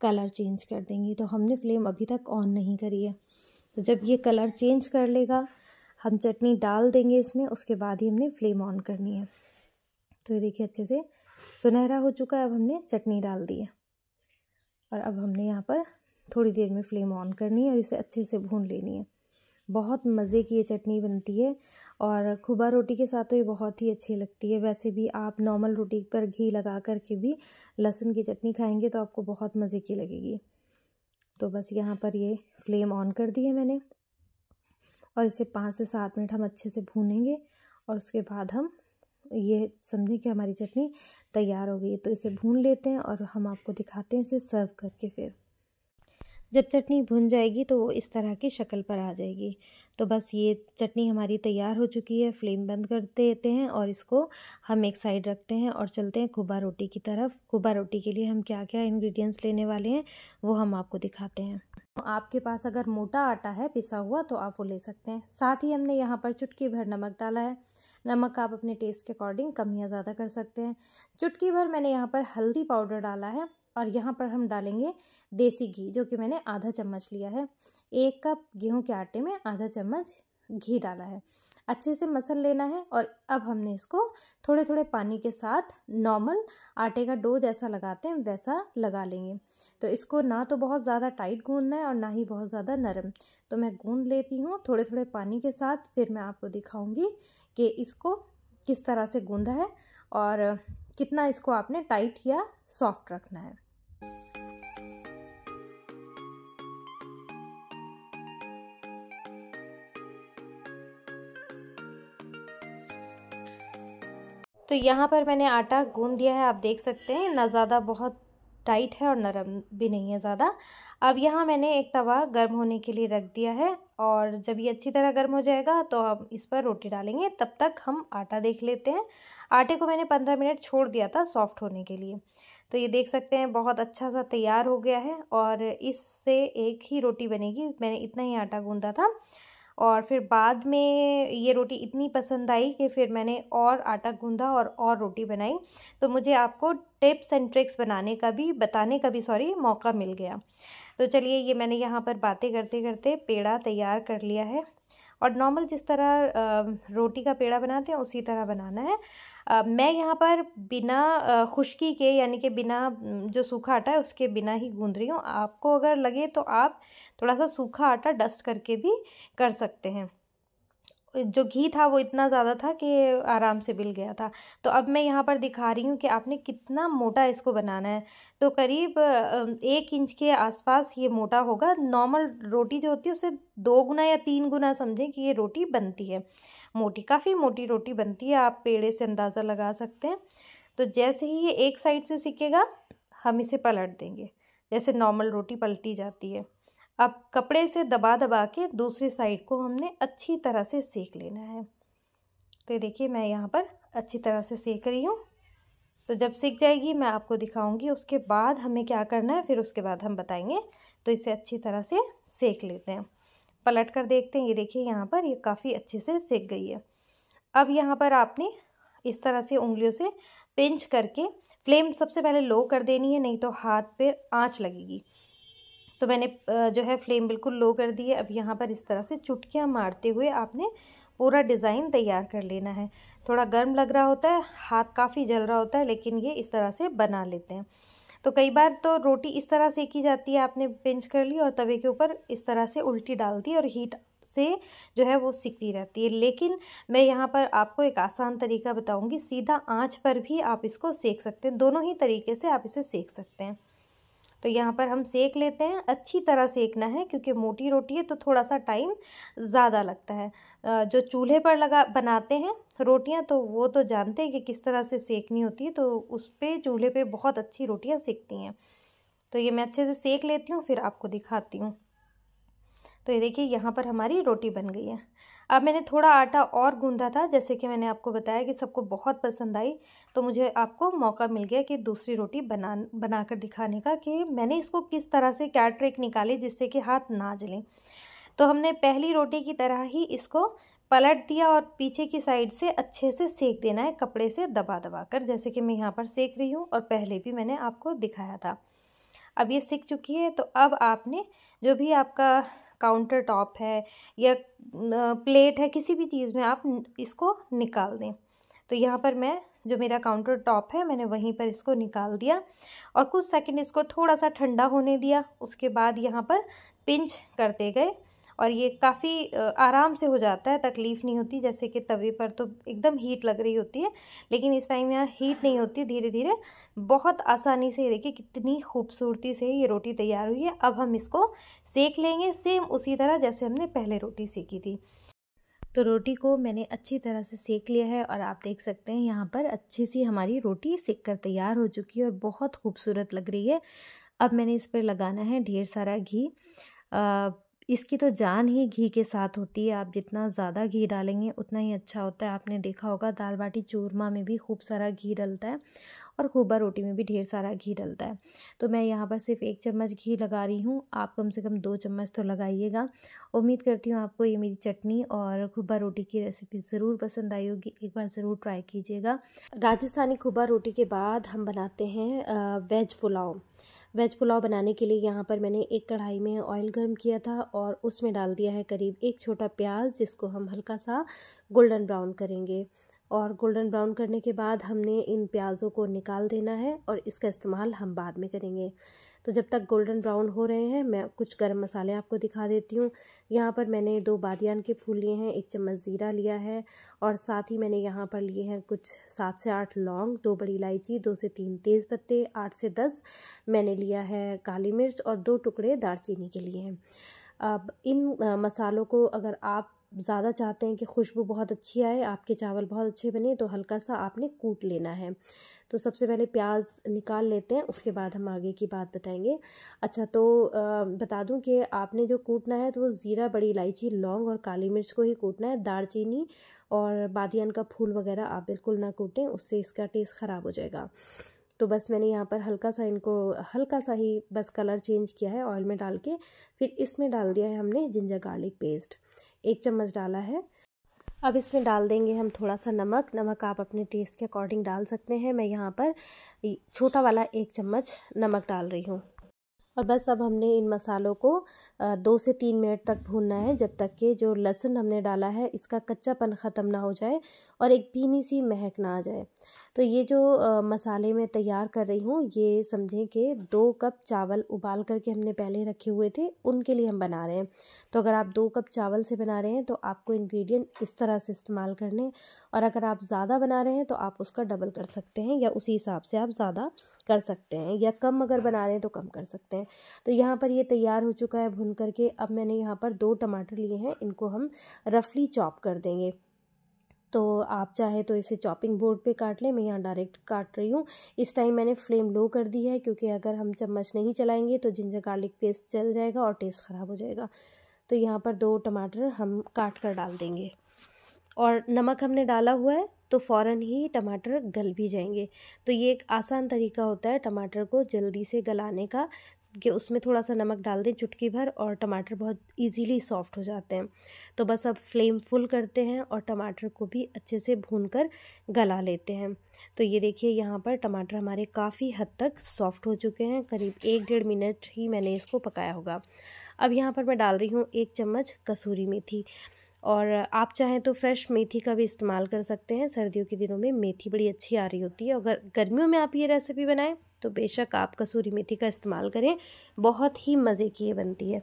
कलर चेंज कर देंगी। तो हमने फ्लेम अभी तक ऑन नहीं करी है। तो जब ये कलर चेंज कर लेगा, हम चटनी डाल देंगे इसमें, उसके बाद ही हमने फ्लेम ऑन करनी है। तो ये देखिए अच्छे से सुनहरा हो चुका है, अब हमने चटनी डाल दी है। और अब हमने यहाँ पर थोड़ी देर में फ्लेम ऑन करनी है और इसे अच्छे से भून लेनी है। बहुत मज़े की ये चटनी बनती है और खुबा रोटी के साथ तो ये बहुत ही अच्छी लगती है। वैसे भी आप नॉर्मल रोटी पर घी लगा कर के भी लहसुन की चटनी खाएँगे तो आपको बहुत मज़े की लगेगी। तो बस यहाँ पर ये फ्लेम ऑन कर दी है मैंने और इसे पाँच से सात मिनट हम अच्छे से भूनेंगे और उसके बाद हम ये समझें कि हमारी चटनी तैयार हो गई तो इसे भून लेते हैं और हम आपको दिखाते हैं इसे सर्व करके फिर। जब चटनी भुन जाएगी तो वो इस तरह की शक्ल पर आ जाएगी। तो बस ये चटनी हमारी तैयार हो चुकी है, फ्लेम बंद कर देते हैं और इसको हम एक साइड रखते हैं और चलते हैं खुबा रोटी की तरफ़। खुबा रोटी के लिए हम क्या क्या इंग्रेडिएंट्स लेने वाले हैं, वो हम आपको दिखाते हैं। तो आपके पास अगर मोटा आटा है, पिसा हुआ तो आप वो ले सकते हैं। साथ ही हमने यहाँ पर चुटकी भर नमक डाला है। नमक आप अपने टेस्ट के अकॉर्डिंग कम या ज़्यादा कर सकते हैं। चुटकी भर मैंने यहाँ पर हल्दी पाउडर डाला है। और यहाँ पर हम डालेंगे देसी घी, जो कि मैंने आधा चम्मच लिया है। एक कप गेहूँ के आटे में आधा चम्मच घी डाला है। अच्छे से मसल लेना है और अब हमने इसको थोड़े थोड़े पानी के साथ नॉर्मल आटे का डो जैसा लगाते हैं, वैसा लगा लेंगे। तो इसको ना तो बहुत ज़्यादा टाइट गूंदना है और ना ही बहुत ज़्यादा नरम। तो मैं गूंद लेती हूँ थोड़े थोड़े पानी के साथ, फिर मैं आपको दिखाऊँगी कि इसको किस तरह से गूंदा है और कितना इसको आपने टाइट या सॉफ्ट रखना है। तो यहाँ पर मैंने आटा गूंद दिया है, आप देख सकते हैं। ना ज़्यादा बहुत टाइट है और नरम भी नहीं है ज़्यादा। अब यहाँ मैंने एक तवा गर्म होने के लिए रख दिया है और जब ये अच्छी तरह गर्म हो जाएगा तो हम इस पर रोटी डालेंगे। तब तक हम आटा देख लेते हैं। आटे को मैंने पंद्रह मिनट छोड़ दिया था सॉफ्ट होने के लिए। तो ये देख सकते हैं, बहुत अच्छा सा तैयार हो गया है और इससे एक ही रोटी बनेगी। मैंने इतना ही आटा गूंदा था। और फिर बाद में ये रोटी इतनी पसंद आई कि फिर मैंने और आटा गूंधा और और रोटी बनाई। तो मुझे आपको टिप्स एंड ट्रिक्स बनाने का भी, बताने का भी, सॉरी, मौका मिल गया। तो चलिए, ये मैंने यहाँ पर बातें करते करते पेड़ा तैयार कर लिया है। और नॉर्मल जिस तरह रोटी का पेड़ा बनाते हैं, उसी तरह बनाना है। मैं यहाँ पर बिना खुश्की के, यानी कि बिना, जो सूखा आटा है, उसके बिना ही गूँध रही हूँ। आपको अगर लगे तो आप थोड़ा सा सूखा आटा डस्ट करके भी कर सकते हैं। जो घी था वो इतना ज़्यादा था कि आराम से बिल गया था। तो अब मैं यहाँ पर दिखा रही हूँ कि आपने कितना मोटा इसको बनाना है। तो करीब एक इंच के आसपास ये मोटा होगा। नॉर्मल रोटी जो होती है उससे दो गुना या तीन गुना समझें कि ये रोटी बनती है। मोटी, काफ़ी मोटी रोटी बनती है, आप पेड़े से अंदाज़ा लगा सकते हैं। तो जैसे ही ये एक साइड से सीखेगा हम इसे पलट देंगे, जैसे नॉर्मल रोटी पलटी जाती है। अब कपड़े से दबा दबा के दूसरी साइड को हमने अच्छी तरह से सेक लेना है। तो ये देखिए, मैं यहाँ पर अच्छी तरह से सेक रही हूँ। तो जब सीख जाएगी, मैं आपको दिखाऊँगी उसके बाद हमें क्या करना है, फिर उसके बाद हम बताएँगे। तो इसे अच्छी तरह से सेक लेते हैं। पलट कर देखते हैं, ये देखिए यहाँ पर ये काफ़ी अच्छे से सेक गई है। अब यहाँ पर आपने इस तरह से उंगलियों से पिंच करके फ्लेम सबसे पहले लो कर देनी है, नहीं तो हाथ पे आँच लगेगी। तो मैंने जो है फ्लेम बिल्कुल लो कर दी है। अब यहाँ पर इस तरह से चुटकियाँ मारते हुए आपने पूरा डिज़ाइन तैयार कर लेना है। थोड़ा गर्म लग रहा होता है, हाथ काफ़ी जल रहा होता है, लेकिन ये इस तरह से बना लेते हैं। तो कई बार तो रोटी इस तरह से की जाती है, आपने पिंच कर ली और तवे के ऊपर इस तरह से उल्टी डाल दी और हीट से जो है वो सिकती रहती है। लेकिन मैं यहाँ पर आपको एक आसान तरीका बताऊँगी। सीधा आँच पर भी आप इसको सेक सकते हैं। दोनों ही तरीके से आप इसे सेक सकते हैं। तो यहाँ पर हम सेक लेते हैं। अच्छी तरह सेकना है, क्योंकि मोटी रोटी है तो थोड़ा सा टाइम ज़्यादा लगता है। जो चूल्हे पर लगा, बनाते हैं रोटियाँ तो वो तो जानते हैं कि किस तरह से सेकनी होती है तो उस पर चूल्हे पे बहुत अच्छी रोटियाँ सेकती हैं। तो ये मैं अच्छे से सेक लेती हूँ, फिर आपको दिखाती हूँ। तो ये देखिए, यहाँ पर हमारी रोटी बन गई है। अब मैंने थोड़ा आटा और गूंधा था, जैसे कि मैंने आपको बताया कि सबको बहुत पसंद आई तो मुझे आपको मौका मिल गया कि दूसरी रोटी बना बनाकर दिखाने का कि मैंने इसको किस तरह से क्या ट्रिक निकाली जिससे कि हाथ ना जलें। तो हमने पहली रोटी की तरह ही इसको पलट दिया और पीछे की साइड से अच्छे से सेक देना है, कपड़े से दबा दबा कर, जैसे कि मैं यहाँ पर सेक रही हूँ और पहले भी मैंने आपको दिखाया था। अब ये सीख चुकी है तो अब आपने जो भी आपका काउंटर टॉप है या प्लेट है, किसी भी चीज़ में आप इसको निकाल दें। तो यहाँ पर मैं, जो मेरा काउंटर टॉप है, मैंने वहीं पर इसको निकाल दिया और कुछ सेकंड इसको थोड़ा सा ठंडा होने दिया। उसके बाद यहाँ पर पिंच करते गए। और ये काफ़ी आराम से हो जाता है, तकलीफ़ नहीं होती, जैसे कि तवे पर तो एकदम हीट लग रही होती है, लेकिन इस टाइम यहाँ हीट नहीं होती धीरे धीरे बहुत आसानी से, देखिए कितनी खूबसूरती से ये रोटी तैयार हुई है, अब हम इसको सेक लेंगे सेम उसी तरह जैसे हमने पहले रोटी सेकी थी। तो रोटी को मैंने अच्छी तरह से सेक लिया है और आप देख सकते हैं यहाँ पर अच्छी सी हमारी रोटी सेक कर तैयार हो चुकी है और बहुत खूबसूरत लग रही है। अब मैंने इस पर लगाना है ढेर सारा घी। इसकी तो जान ही घी के साथ होती है। आप जितना ज़्यादा घी डालेंगे, उतना ही अच्छा होता है। आपने देखा होगा, दाल बाटी चूरमा में भी खूब सारा घी डलता है और खूबा रोटी में भी ढेर सारा घी डलता है। तो मैं यहाँ पर सिर्फ़ एक चम्मच घी लगा रही हूँ। आप कम से कम दो चम्मच तो लगाइएगा। उम्मीद करती हूँ आपको ये मेरी चटनी और खुबा रोटी की रेसिपी ज़रूर पसंद आई होगी। एक बार ज़रूर ट्राई कीजिएगा। राजस्थानी खुबा रोटी के बाद हम बनाते हैं वेज पुलाव। वेज पुलाव बनाने के लिए यहाँ पर मैंने एक कढ़ाई में ऑयल गर्म किया था और उसमें डाल दिया है करीब एक छोटा प्याज, जिसको हम हल्का सा गोल्डन ब्राउन करेंगे। और गोल्डन ब्राउन करने के बाद हमने इन प्याज़ों को निकाल देना है और इसका इस्तेमाल हम बाद में करेंगे। तो जब तक गोल्डन ब्राउन हो रहे हैं, मैं कुछ गर्म मसाले आपको दिखा देती हूँ। यहाँ पर मैंने दो बादियान के फूल लिए हैं, एक चम्मच ज़ीरा लिया है और साथ ही मैंने यहाँ पर लिए हैं कुछ सात से आठ लौंग, दो बड़ी इलायची, दो से तीन तेज़ पत्ते आठ से दस मैंने लिया है काली मिर्च और दो टुकड़े दालचीनी के लिए। हैं अब इन मसालों को अगर आप ज़्यादा चाहते हैं कि खुशबू बहुत अच्छी आए, आपके चावल बहुत अच्छे बने तो हल्का सा आपने कूट लेना है। तो सबसे पहले प्याज निकाल लेते हैं, उसके बाद हम आगे की बात बताएँगे। अच्छा तो बता दूँ कि आपने जो कूटना है तो वो ज़ीरा, बड़ी इलायची, लौंग और काली मिर्च को ही कूटना है, दालचीनी और बादियान का फूल वगैरह आप बिल्कुल ना कूटें, उससे इसका टेस्ट ख़राब हो जाएगा। तो बस मैंने यहाँ पर हल्का सा इनको हल्का सा ही बस कलर चेंज किया है, ऑयल में डाल के, फिर इसमें डाल दिया है हमने जिंजर गार्लिक पेस्ट। एक चम्मच डाला है। अब इसमें डाल देंगे हम थोड़ा सा नमक। नमक आप अपने टेस्ट के अकॉर्डिंग डाल सकते हैं। मैं यहाँ पर छोटा वाला एक चम्मच नमक डाल रही हूँ। और बस अब हमने इन मसालों को दो से तीन मिनट तक भूनना है, जब तक कि जो लहसुन हमने डाला है, इसका कच्चापन ख़त्म ना हो जाए और एक भीनी सी महक ना आ जाए। तो ये जो मसाले मैं तैयार कर रही हूँ, ये समझें कि दो कप चावल उबाल करके हमने पहले रखे हुए थे, उनके लिए हम बना रहे हैं। तो अगर आप दो कप चावल से बना रहे हैं तो आपको इन्ग्रीडियंट इस तरह से इस्तेमाल करने और अगर आप ज़्यादा बना रहे हैं तो आप उसका डबल कर सकते हैं या उसी हिसाब से आप ज़्यादा कर सकते हैं या कम अगर बना रहे हैं तो कम कर सकते हैं। तो यहाँ पर ये तैयार हो चुका है भुन करके। अब मैंने यहाँ पर दो टमाटर लिए हैं, इनको हम रफली चॉप कर देंगे। तो आप चाहे तो इसे चॉपिंग बोर्ड पे काट लें, मैं यहाँ डायरेक्ट काट रही हूँ। इस टाइम मैंने फ्लेम लो कर दी है, क्योंकि अगर हम चम्मच नहीं चलाएँगे तो जिंजर गार्लिक पेस्ट चल जाएगा और टेस्ट ख़राब हो जाएगा। तो यहाँ पर दो टमाटर हम काट कर डाल देंगे। और नमक हमने डाला हुआ है तो फ़ौर ही टमाटर गल भी जाएँगे। तो ये एक आसान तरीका होता है टमाटर को जल्दी से गलाने का, कि उसमें थोड़ा सा नमक डाल दें चुटकी भर और टमाटर बहुत इजीली सॉफ्ट हो जाते हैं। तो बस अब फ्लेम फुल करते हैं और टमाटर को भी अच्छे से भून कर गला लेते हैं। तो ये देखिए, यहाँ पर टमाटर हमारे काफ़ी हद तक सॉफ्ट हो चुके हैं, करीब एक डेढ़ मिनट ही मैंने इसको पकाया होगा। अब यहाँ पर मैं डाल रही हूँ एक चम्मच कसूरी मेथी। और आप चाहें तो फ्रेश मेथी का भी इस्तेमाल कर सकते हैं। सर्दियों के दिनों में मेथी बड़ी अच्छी आ रही होती है अगर गर्मियों में आप ये रेसिपी बनाएँ तो बेशक आप कसूरी मेथी का इस्तेमाल करें। बहुत ही मज़े की ये बनती है।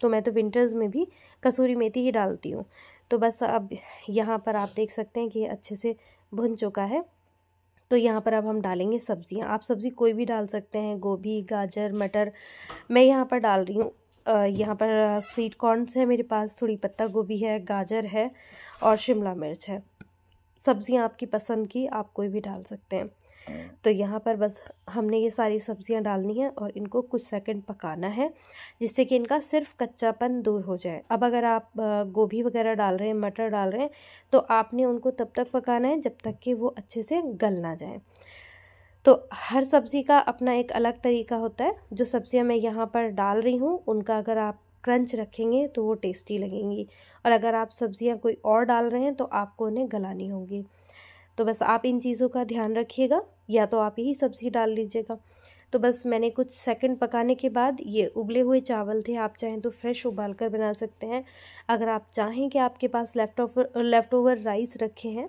तो मैं तो विंटर्स में भी कसूरी मेथी ही डालती हूँ। तो बस अब यहाँ पर आप देख सकते हैं कि अच्छे से भुन चुका है। तो यहाँ पर अब हम डालेंगे सब्ज़ियाँ। आप सब्ज़ी कोई भी डाल सकते हैं, गोभी, गाजर, मटर, मैं यहाँ पर डाल रही हूँ। यहाँ पर स्वीट कॉर्नस है मेरे पास थोड़ी पत्ता गोभी है गाजर है और शिमला मिर्च है। सब्ज़ियाँ आपकी पसंद की आप कोई भी डाल सकते हैं। तो यहाँ पर बस हमने ये सारी सब्ज़ियाँ डालनी है और इनको कुछ सेकंड पकाना है जिससे कि इनका सिर्फ़ कच्चापन दूर हो जाए। अब अगर आप गोभी वगैरह डाल रहे हैं मटर डाल रहे हैं तो आपने उनको तब तक पकाना है जब तक कि वो अच्छे से गल ना जाए। तो हर सब्ज़ी का अपना एक अलग तरीका होता है। जो सब्ज़ियाँ मैं यहाँ पर डाल रही हूँ, उनका अगर आप क्रंच रखेंगे तो वो टेस्टी लगेंगी। और अगर आप सब्ज़ियाँ कोई और डाल रहे हैं तो आपको उन्हें गलानी होंगी। तो बस आप इन चीज़ों का ध्यान रखिएगा, या तो आप यही सब्ज़ी डाल लीजिएगा। तो बस मैंने कुछ सेकंड पकाने के बाद ये उबले हुए चावल थे, आप चाहें तो फ्रेश उबाल कर बना सकते हैं। अगर आप चाहें कि आपके पास leftover leftover rice रखे हैं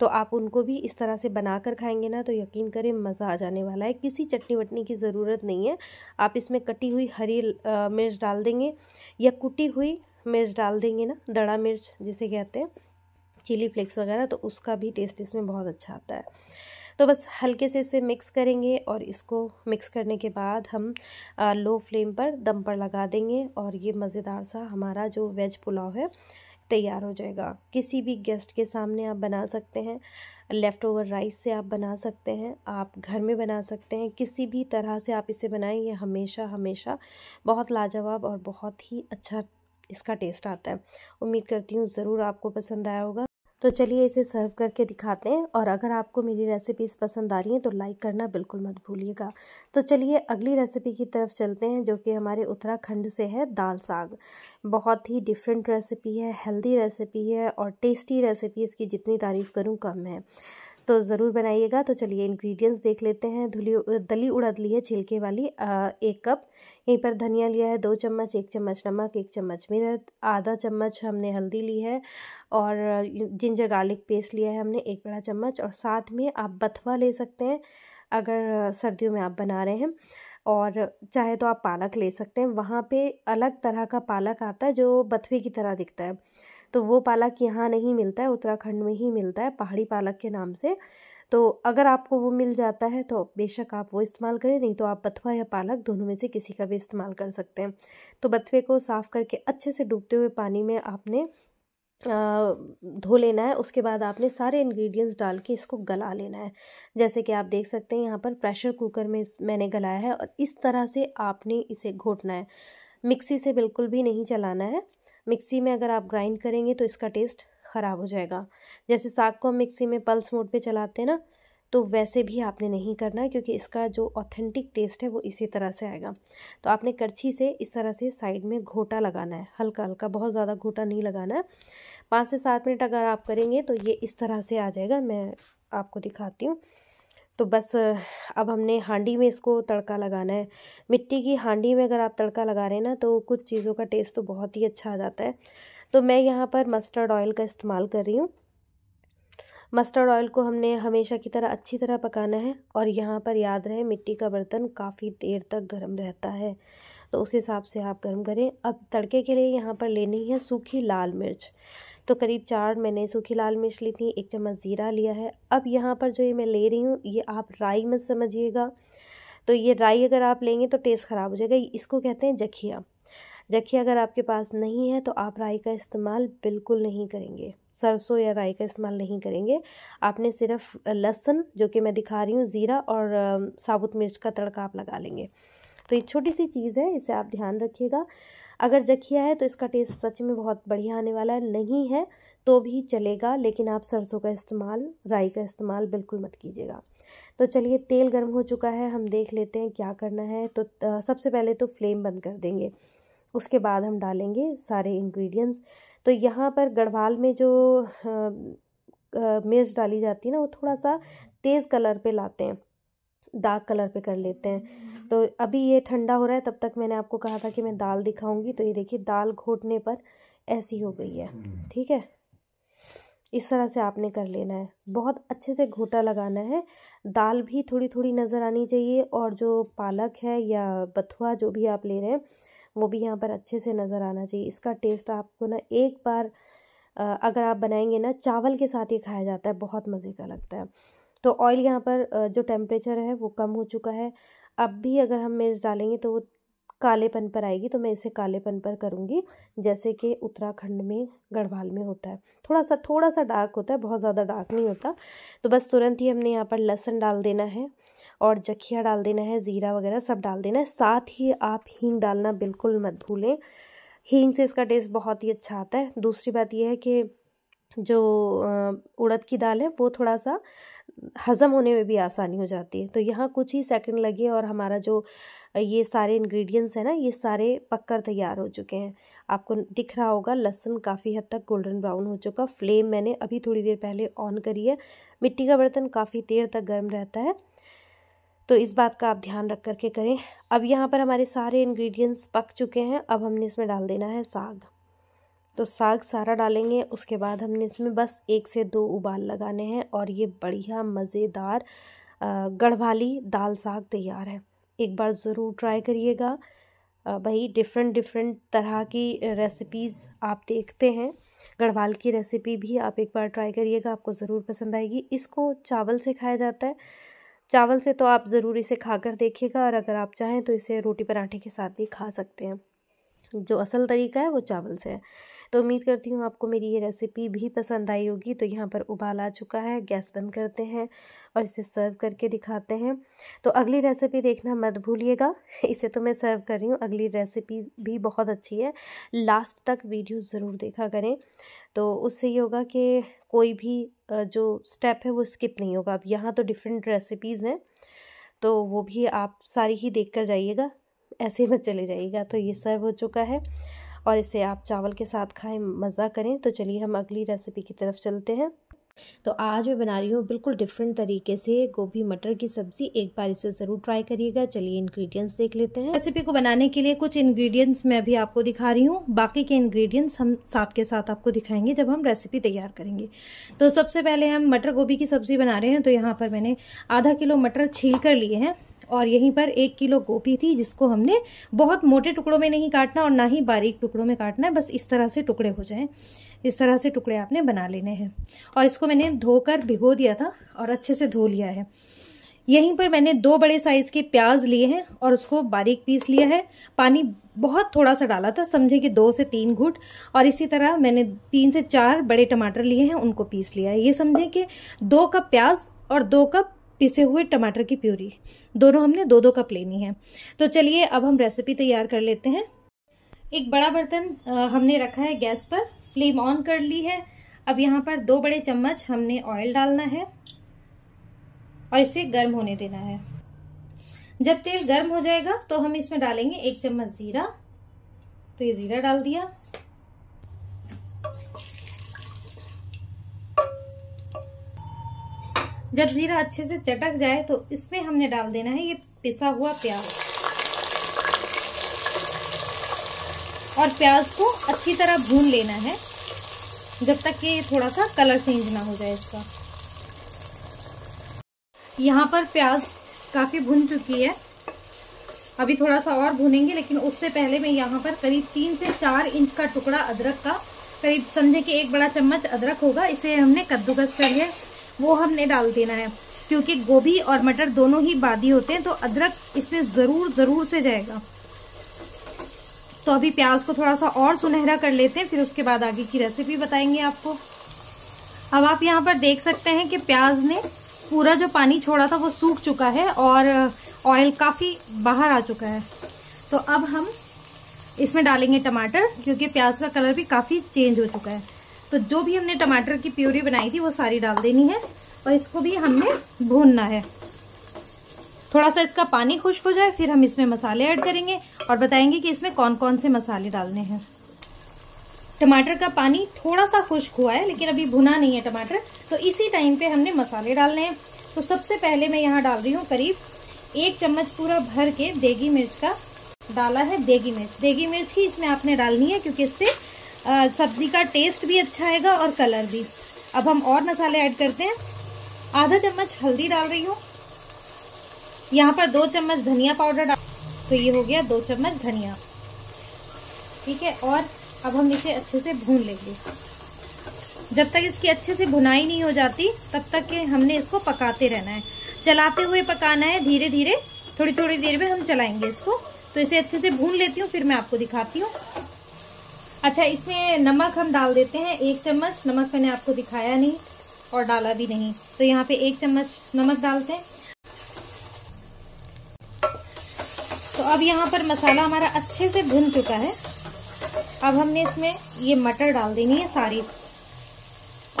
तो आप उनको भी इस तरह से बना कर खाएँगे ना तो यकीन करें मज़ा आ जाने वाला है। किसी चटनी वटनी की ज़रूरत नहीं है। आप इसमें कटी हुई हरी मिर्च डाल देंगे या कुटी हुई मिर्च डाल देंगे ना, दड़ा मिर्च जिसे कहते हैं, चिली फ्लेक्स वगैरह तो उसका भी टेस्ट इसमें बहुत अच्छा आता है। तो बस हल्के से इसे मिक्स करेंगे और इसको मिक्स करने के बाद हम लो फ्लेम पर दम पर लगा देंगे और ये मज़ेदार सा हमारा जो वेज पुलाव है तैयार हो जाएगा। किसी भी गेस्ट के सामने आप बना सकते हैं। लेफ़्ट ओवर राइस से आप बना सकते हैं। आप घर में बना सकते हैं। किसी भी तरह से आप इसे बनाएँ, ये हमेशा हमेशा बहुत लाजवाब और बहुत ही अच्छा इसका टेस्ट आता है। उम्मीद करती हूँ ज़रूर आपको पसंद आया होगा। तो चलिए इसे सर्व करके दिखाते हैं और अगर आपको मेरी रेसिपीज़ पसंद आ रही हैं तो लाइक करना बिल्कुल मत भूलिएगा। तो चलिए अगली रेसिपी की तरफ़ चलते हैं जो कि हमारे उत्तराखंड से है, दाल साग। बहुत ही डिफरेंट रेसिपी है हेल्दी रेसिपी है और टेस्टी रेसिपी इसकी जितनी तारीफ़ करूँ कम है। तो ज़रूर बनाइएगा। तो चलिए इंग्रेडिएंट्स देख लेते हैं। धुली, दली उड़द ली है, छिलके वाली एक कप। यहीं पर धनिया लिया है, दो चम्मच, एक चम्मच नमक, एक चम्मच मिर्च, आधा चम्मच हमने हल्दी ली है और जिंजर गार्लिक पेस्ट लिया है हमने, एक बड़ा चम्मच और साथ में आप बथवा ले सकते हैं अगर सर्दियों में आप बना रहे हैं और चाहे तो आप पालक ले सकते हैं। वहाँ पे अलग तरह का पालक आता है जो बथवे की तरह दिखता है। तो वो पालक यहाँ नहीं मिलता है, उत्तराखंड में ही मिलता है, पहाड़ी पालक के नाम से। तो अगर आपको वो मिल जाता है तो बेशक आप वो इस्तेमाल करें, नहीं तो आप बथुआ या पालक दोनों में से किसी का भी इस्तेमाल कर सकते हैं। तो बथुए को साफ़ करके अच्छे से डूबते हुए पानी में आपने धो लेना है। उसके बाद आपने सारे इंग्रेडिएंट्स डाल के इसको गला लेना है। जैसे कि आप देख सकते हैं यहाँ पर प्रेशर कुकर में मैंने गलाया है और इस तरह से आपने इसे घोटना है। मिक्सी से बिल्कुल भी नहीं चलाना है। मिक्सी में अगर आप ग्राइंड करेंगे तो इसका टेस्ट ख़राब हो जाएगा। जैसे साग को हम मिक्सी में पल्स मोड पे चलाते हैं ना तो वैसे भी आपने नहीं करना क्योंकि इसका जो ऑथेंटिक टेस्ट है वो इसी तरह से आएगा। तो आपने करछी से इस तरह से साइड में घोटा लगाना है, हल्का हल्का, बहुत ज़्यादा घोटा नहीं लगाना है। पाँच से सात मिनट अगर आप करेंगे तो ये इस तरह से आ जाएगा, मैं आपको दिखाती हूँ। तो बस, अब हमने हांडी में इसको तड़का लगाना है। मिट्टी की हांडी में अगर आप तड़का लगा रहे हैं ना तो कुछ चीज़ों का टेस्ट तो बहुत ही अच्छा आ जाता है। तो मैं यहाँ पर मस्टर्ड ऑयल का इस्तेमाल कर रही हूँ। मस्टर्ड ऑयल को हमने हमेशा की तरह अच्छी तरह पकाना है और यहाँ पर याद रहे, मिट्टी का बर्तन काफ़ी देर तक गर्म रहता है। तो उस हिसाब से आप गर्म करें। अब तड़के के लिए यहाँ पर लेनी है सूखी लाल मिर्च। तो करीब चार मैंने सूखी लाल मिर्च ली थी, एक चम्मच ज़ीरा लिया है। अब यहाँ पर जो ये मैं ले रही हूँ, ये आप राई मत समझिएगा। तो ये राई अगर आप लेंगे तो टेस्ट ख़राब हो जाएगा। इसको कहते हैं जखिया। जखिया अगर आपके पास नहीं है तो आप राई का इस्तेमाल बिल्कुल नहीं करेंगे। सरसों या राई का इस्तेमाल नहीं करेंगे। आपने सिर्फ़ लहसुन, जो कि मैं दिखा रही हूँ, ज़ीरा और साबुत मिर्च का तड़का आप लगा लेंगे। तो ये छोटी सी चीज़ है, इसे आप ध्यान रखिएगा। अगर जखिया है तो इसका टेस्ट सच में बहुत बढ़िया आने वाला है। नहीं है तो भी चलेगा, लेकिन आप सरसों का इस्तेमाल, राई का इस्तेमाल बिल्कुल मत कीजिएगा। तो चलिए, तेल गर्म हो चुका है, हम देख लेते हैं क्या करना है। तो सबसे पहले तो फ्लेम बंद कर देंगे। उसके बाद हम डालेंगे सारे इंग्रेडिएंट्स तो यहाँ पर गढ़वाल में जो मिर्च डाली जाती है ना, वो थोड़ा सा तेज़ कलर पे लाते हैं। डार्क कलर पे कर लेते हैं। तो अभी ये ठंडा हो रहा है तब तक मैंने आपको कहा था कि मैं दाल दिखाऊँगी। तो ये देखिए दाल घोटने पर ऐसी हो गई है ठीक है? इस तरह से आपने कर लेना है। बहुत अच्छे से घोटा लगाना है। दाल भी थोड़ी थोड़ी नज़र आनी चाहिए और जो पालक है या बथुआ जो भी आप ले रहे हैं वो भी यहाँ पर अच्छे से नज़र आना चाहिए। इसका टेस्ट आपको ना एक बार अगर आप बनाएँगे ना चावल के साथ ही खाया जाता है बहुत मज़े का लगता है। तो ऑयल यहाँ पर जो टेम्परेचर है वो कम हो चुका है। अब भी अगर हम मिर्च डालेंगे तो वो कालेपन पर आएगी तो मैं इसे कालेपन पर करूँगी, जैसे कि उत्तराखंड में गढ़वाल में होता है। थोड़ा सा थोड़ा सा डार्क होता है, बहुत ज़्यादा डार्क नहीं होता। तो बस तुरंत ही हमने यहाँ पर लहसुन डाल देना है और जखिया डाल देना है, ज़ीरा वगैरह सब डाल देना है। साथ ही आप हींग डालना बिल्कुल मत भूलें। हींग से इसका टेस्ट बहुत ही अच्छा आता है। दूसरी बात यह है कि जो उड़द की दाल है, वो थोड़ा सा हज़म होने में भी आसानी हो जाती है। तो यहाँ कुछ ही सेकंड लगे और हमारा जो, ये सारे इंग्रेडिएंट्स हैं ना, ये सारे पककर तैयार हो चुके हैं। आपको दिख रहा होगा लहसुन काफ़ी हद तक गोल्डन ब्राउन हो चुका। फ्लेम मैंने अभी थोड़ी देर पहले ऑन करी है। मिट्टी का बर्तन काफ़ी देर तक गर्म रहता है। तो इस बात का आप ध्यान रख करके करें। अब यहाँ पर हमारे सारे इंग्रेडिएंट्स पक चुके हैं। अब हमने इसमें डाल देना है साग। तो साग सारा डालेंगे, उसके बाद हमने इसमें बस एक से दो उबाल लगाने हैं और ये बढ़िया मज़ेदार गढ़वाली दाल साग तैयार है। एक बार ज़रूर ट्राई करिएगा। भाई डिफरेंट डिफरेंट तरह की रेसिपीज़ आप देखते हैं। गढ़वाल की रेसिपी भी आप एक बार ट्राई करिएगा, आपको ज़रूर पसंद आएगी। इसको चावल से खाया जाता है। चावल से तो आप ज़रूर इसे खाकर देखिएगा और अगर आप चाहें तो इसे रोटी पराठे के साथ भी खा सकते हैं। जो असल तरीका है वो चावल से है। तो उम्मीद करती हूँ आपको मेरी ये रेसिपी भी पसंद आई होगी। तो यहाँ पर उबाल आ चुका है। गैस बंद करते हैं और इसे सर्व करके दिखाते हैं। तो अगली रेसिपी देखना मत भूलिएगा। इसे तो मैं सर्व कर रही हूँ। अगली रेसिपी भी बहुत अच्छी है। लास्ट तक वीडियो ज़रूर देखा करें। तो उससे ये होगा कि कोई भी जो स्टेप है वो स्किप नहीं होगा। अब यहाँ तो डिफरेंट रेसिपीज़ हैं। तो वो भी आप सारी ही देख कर जाइएगा। ऐसे मत चले जाइएगा। तो ये सर्व हो चुका है। और इसे आप चावल के साथ खाएँ, मज़ा करें। तो चलिए हम अगली रेसिपी की तरफ़ चलते हैं। तो आज मैं बना रही हूँ बिल्कुल डिफरेंट तरीके से गोभी मटर की सब्ज़ी। एक बार इसे ज़रूर ट्राई करिएगा। चलिए इंग्रेडिएंट्स देख लेते हैं। रेसिपी को बनाने के लिए कुछ इंग्रेडिएंट्स मैं अभी आपको दिखा रही हूँ। बाकी के इंग्रेडिएंट्स हम साथ के साथ आपको दिखाएँगे जब हम रेसिपी तैयार करेंगे। तो सबसे पहले हम मटर गोभी की सब्ज़ी बना रहे हैं। तो यहाँ पर मैंने आधा किलो मटर छील कर लिए हैं। और यहीं पर एक किलो गोभी थी, जिसको हमने बहुत मोटे टुकड़ों में नहीं काटना और ना ही बारीक टुकड़ों में काटना है बस इस तरह से टुकड़े हो जाएँ। इस तरह से टुकड़े आपने बना लेने हैं। और इसको मैंने धोकर भिगो दिया था और अच्छे से धो लिया है। यहीं पर मैंने दो बड़े साइज़ के प्याज लिए हैं और उसको बारीक पीस लिया है। पानी बहुत थोड़ा सा डाला था, समझे कि दो से तीन घुट। और इसी तरह मैंने तीन से चार बड़े टमाटर लिए हैं, उनको पीस लिया है। ये समझे कि दो कप प्याज और दो कप पिसे हुए टमाटर की प्यूरी। दोनों हमने दो दो कप लेनी है। तो चलिए, अब हम रेसिपी तैयार कर लेते हैं। एक बड़ा बर्तन हमने रखा है गैस पर। फ्लेम ऑन कर ली है। अब यहाँ पर दो बड़े चम्मच हमने ऑयल डालना है और इसे गर्म होने देना है। जब तेल गर्म हो जाएगा तो हम इसमें डालेंगे एक चम्मच ज़ीरा। तो ये ज़ीरा डाल दिया। जब ज़ीरा अच्छे से चटक जाए तो इसमें हमने डाल देना है ये पिसा हुआ प्याज। और प्याज को अच्छी तरह भून लेना है, जब तक कि थोड़ा सा कलर चेंज ना हो जाए इसका। यहाँ पर प्याज काफ़ी भुन चुकी है। अभी थोड़ा सा और भुनेंगे, लेकिन उससे पहले मैं यहाँ पर करीब तीन से चार इंच का टुकड़ा अदरक का, करीब समझे कि एक बड़ा चम्मच अदरक होगा, इसे हमने कद्दूकस कर लिया। वो हमने डाल देना है। क्योंकि गोभी और मटर दोनों ही बादी होते हैं तो अदरक इसमें ज़रूर ज़रूर से जाएगा। तो अभी प्याज को थोड़ा सा और सुनहरा कर लेते हैं, फिर उसके बाद आगे की रेसिपी बताएँगे आपको। अब आप यहाँ पर देख सकते हैं कि प्याज ने पूरा जो पानी छोड़ा था वो सूख चुका है और ऑयल काफ़ी बाहर आ चुका है। तो अब हम इसमें डालेंगे टमाटर, क्योंकि प्याज का कलर भी काफ़ी चेंज हो चुका है। तो जो भी हमने टमाटर की प्यूरी बनाई थी, वो सारी डाल देनी है और इसको भी हमने भूनना है। थोड़ा सा इसका पानी खुश्क हो जाए, फिर हम इसमें मसाले ऐड करेंगे और बताएँगे कि इसमें कौन कौन से मसाले डालने हैं। टमाटर का पानी थोड़ा सा खुश्क हुआ है, लेकिन अभी भुना नहीं है टमाटर तो इसी टाइम पे हमने मसाले डालने हैं। तो सबसे पहले मैं यहाँ डाल रही हूँ करीब एक चम्मच पूरा भर के देगी मिर्च का, डाला है देगी मिर्च। देगी मिर्च ही इसमें आपने डालनी है, क्योंकि इससे सब्ज़ी का टेस्ट भी अच्छा आएगा और कलर भी। अब हम और मसाले ऐड करते हैं। आधा चम्मच हल्दी डाल रही हूँ। यहाँ पर दो चम्मच धनिया पाउडर डाल तो ये हो गया दो चम्मच धनिया। ठीक है, और अब हम इसे अच्छे से भून लेंगे। जब तक इसकी अच्छे से भुनाई नहीं हो जाती, तब तक के हमने इसको पकाते रहना है। चलाते हुए पकाना है धीरे धीरे थोड़ी थोड़ी देर में हम चलाएँगे इसको। तो इसे अच्छे से भून लेती हूँ, फिर मैं आपको दिखाती हूँ। अच्छा इसमें नमक हम डाल देते हैं एक चम्मच। नमक मैंने आपको दिखाया नहीं और डाला भी नहीं। तो यहाँ पे एक चम्मच नमक डालते हैं। तो अब यहाँ पर मसाला हमारा अच्छे से भुन चुका है। अब हमने इसमें ये मटर डाल देनी है सारी।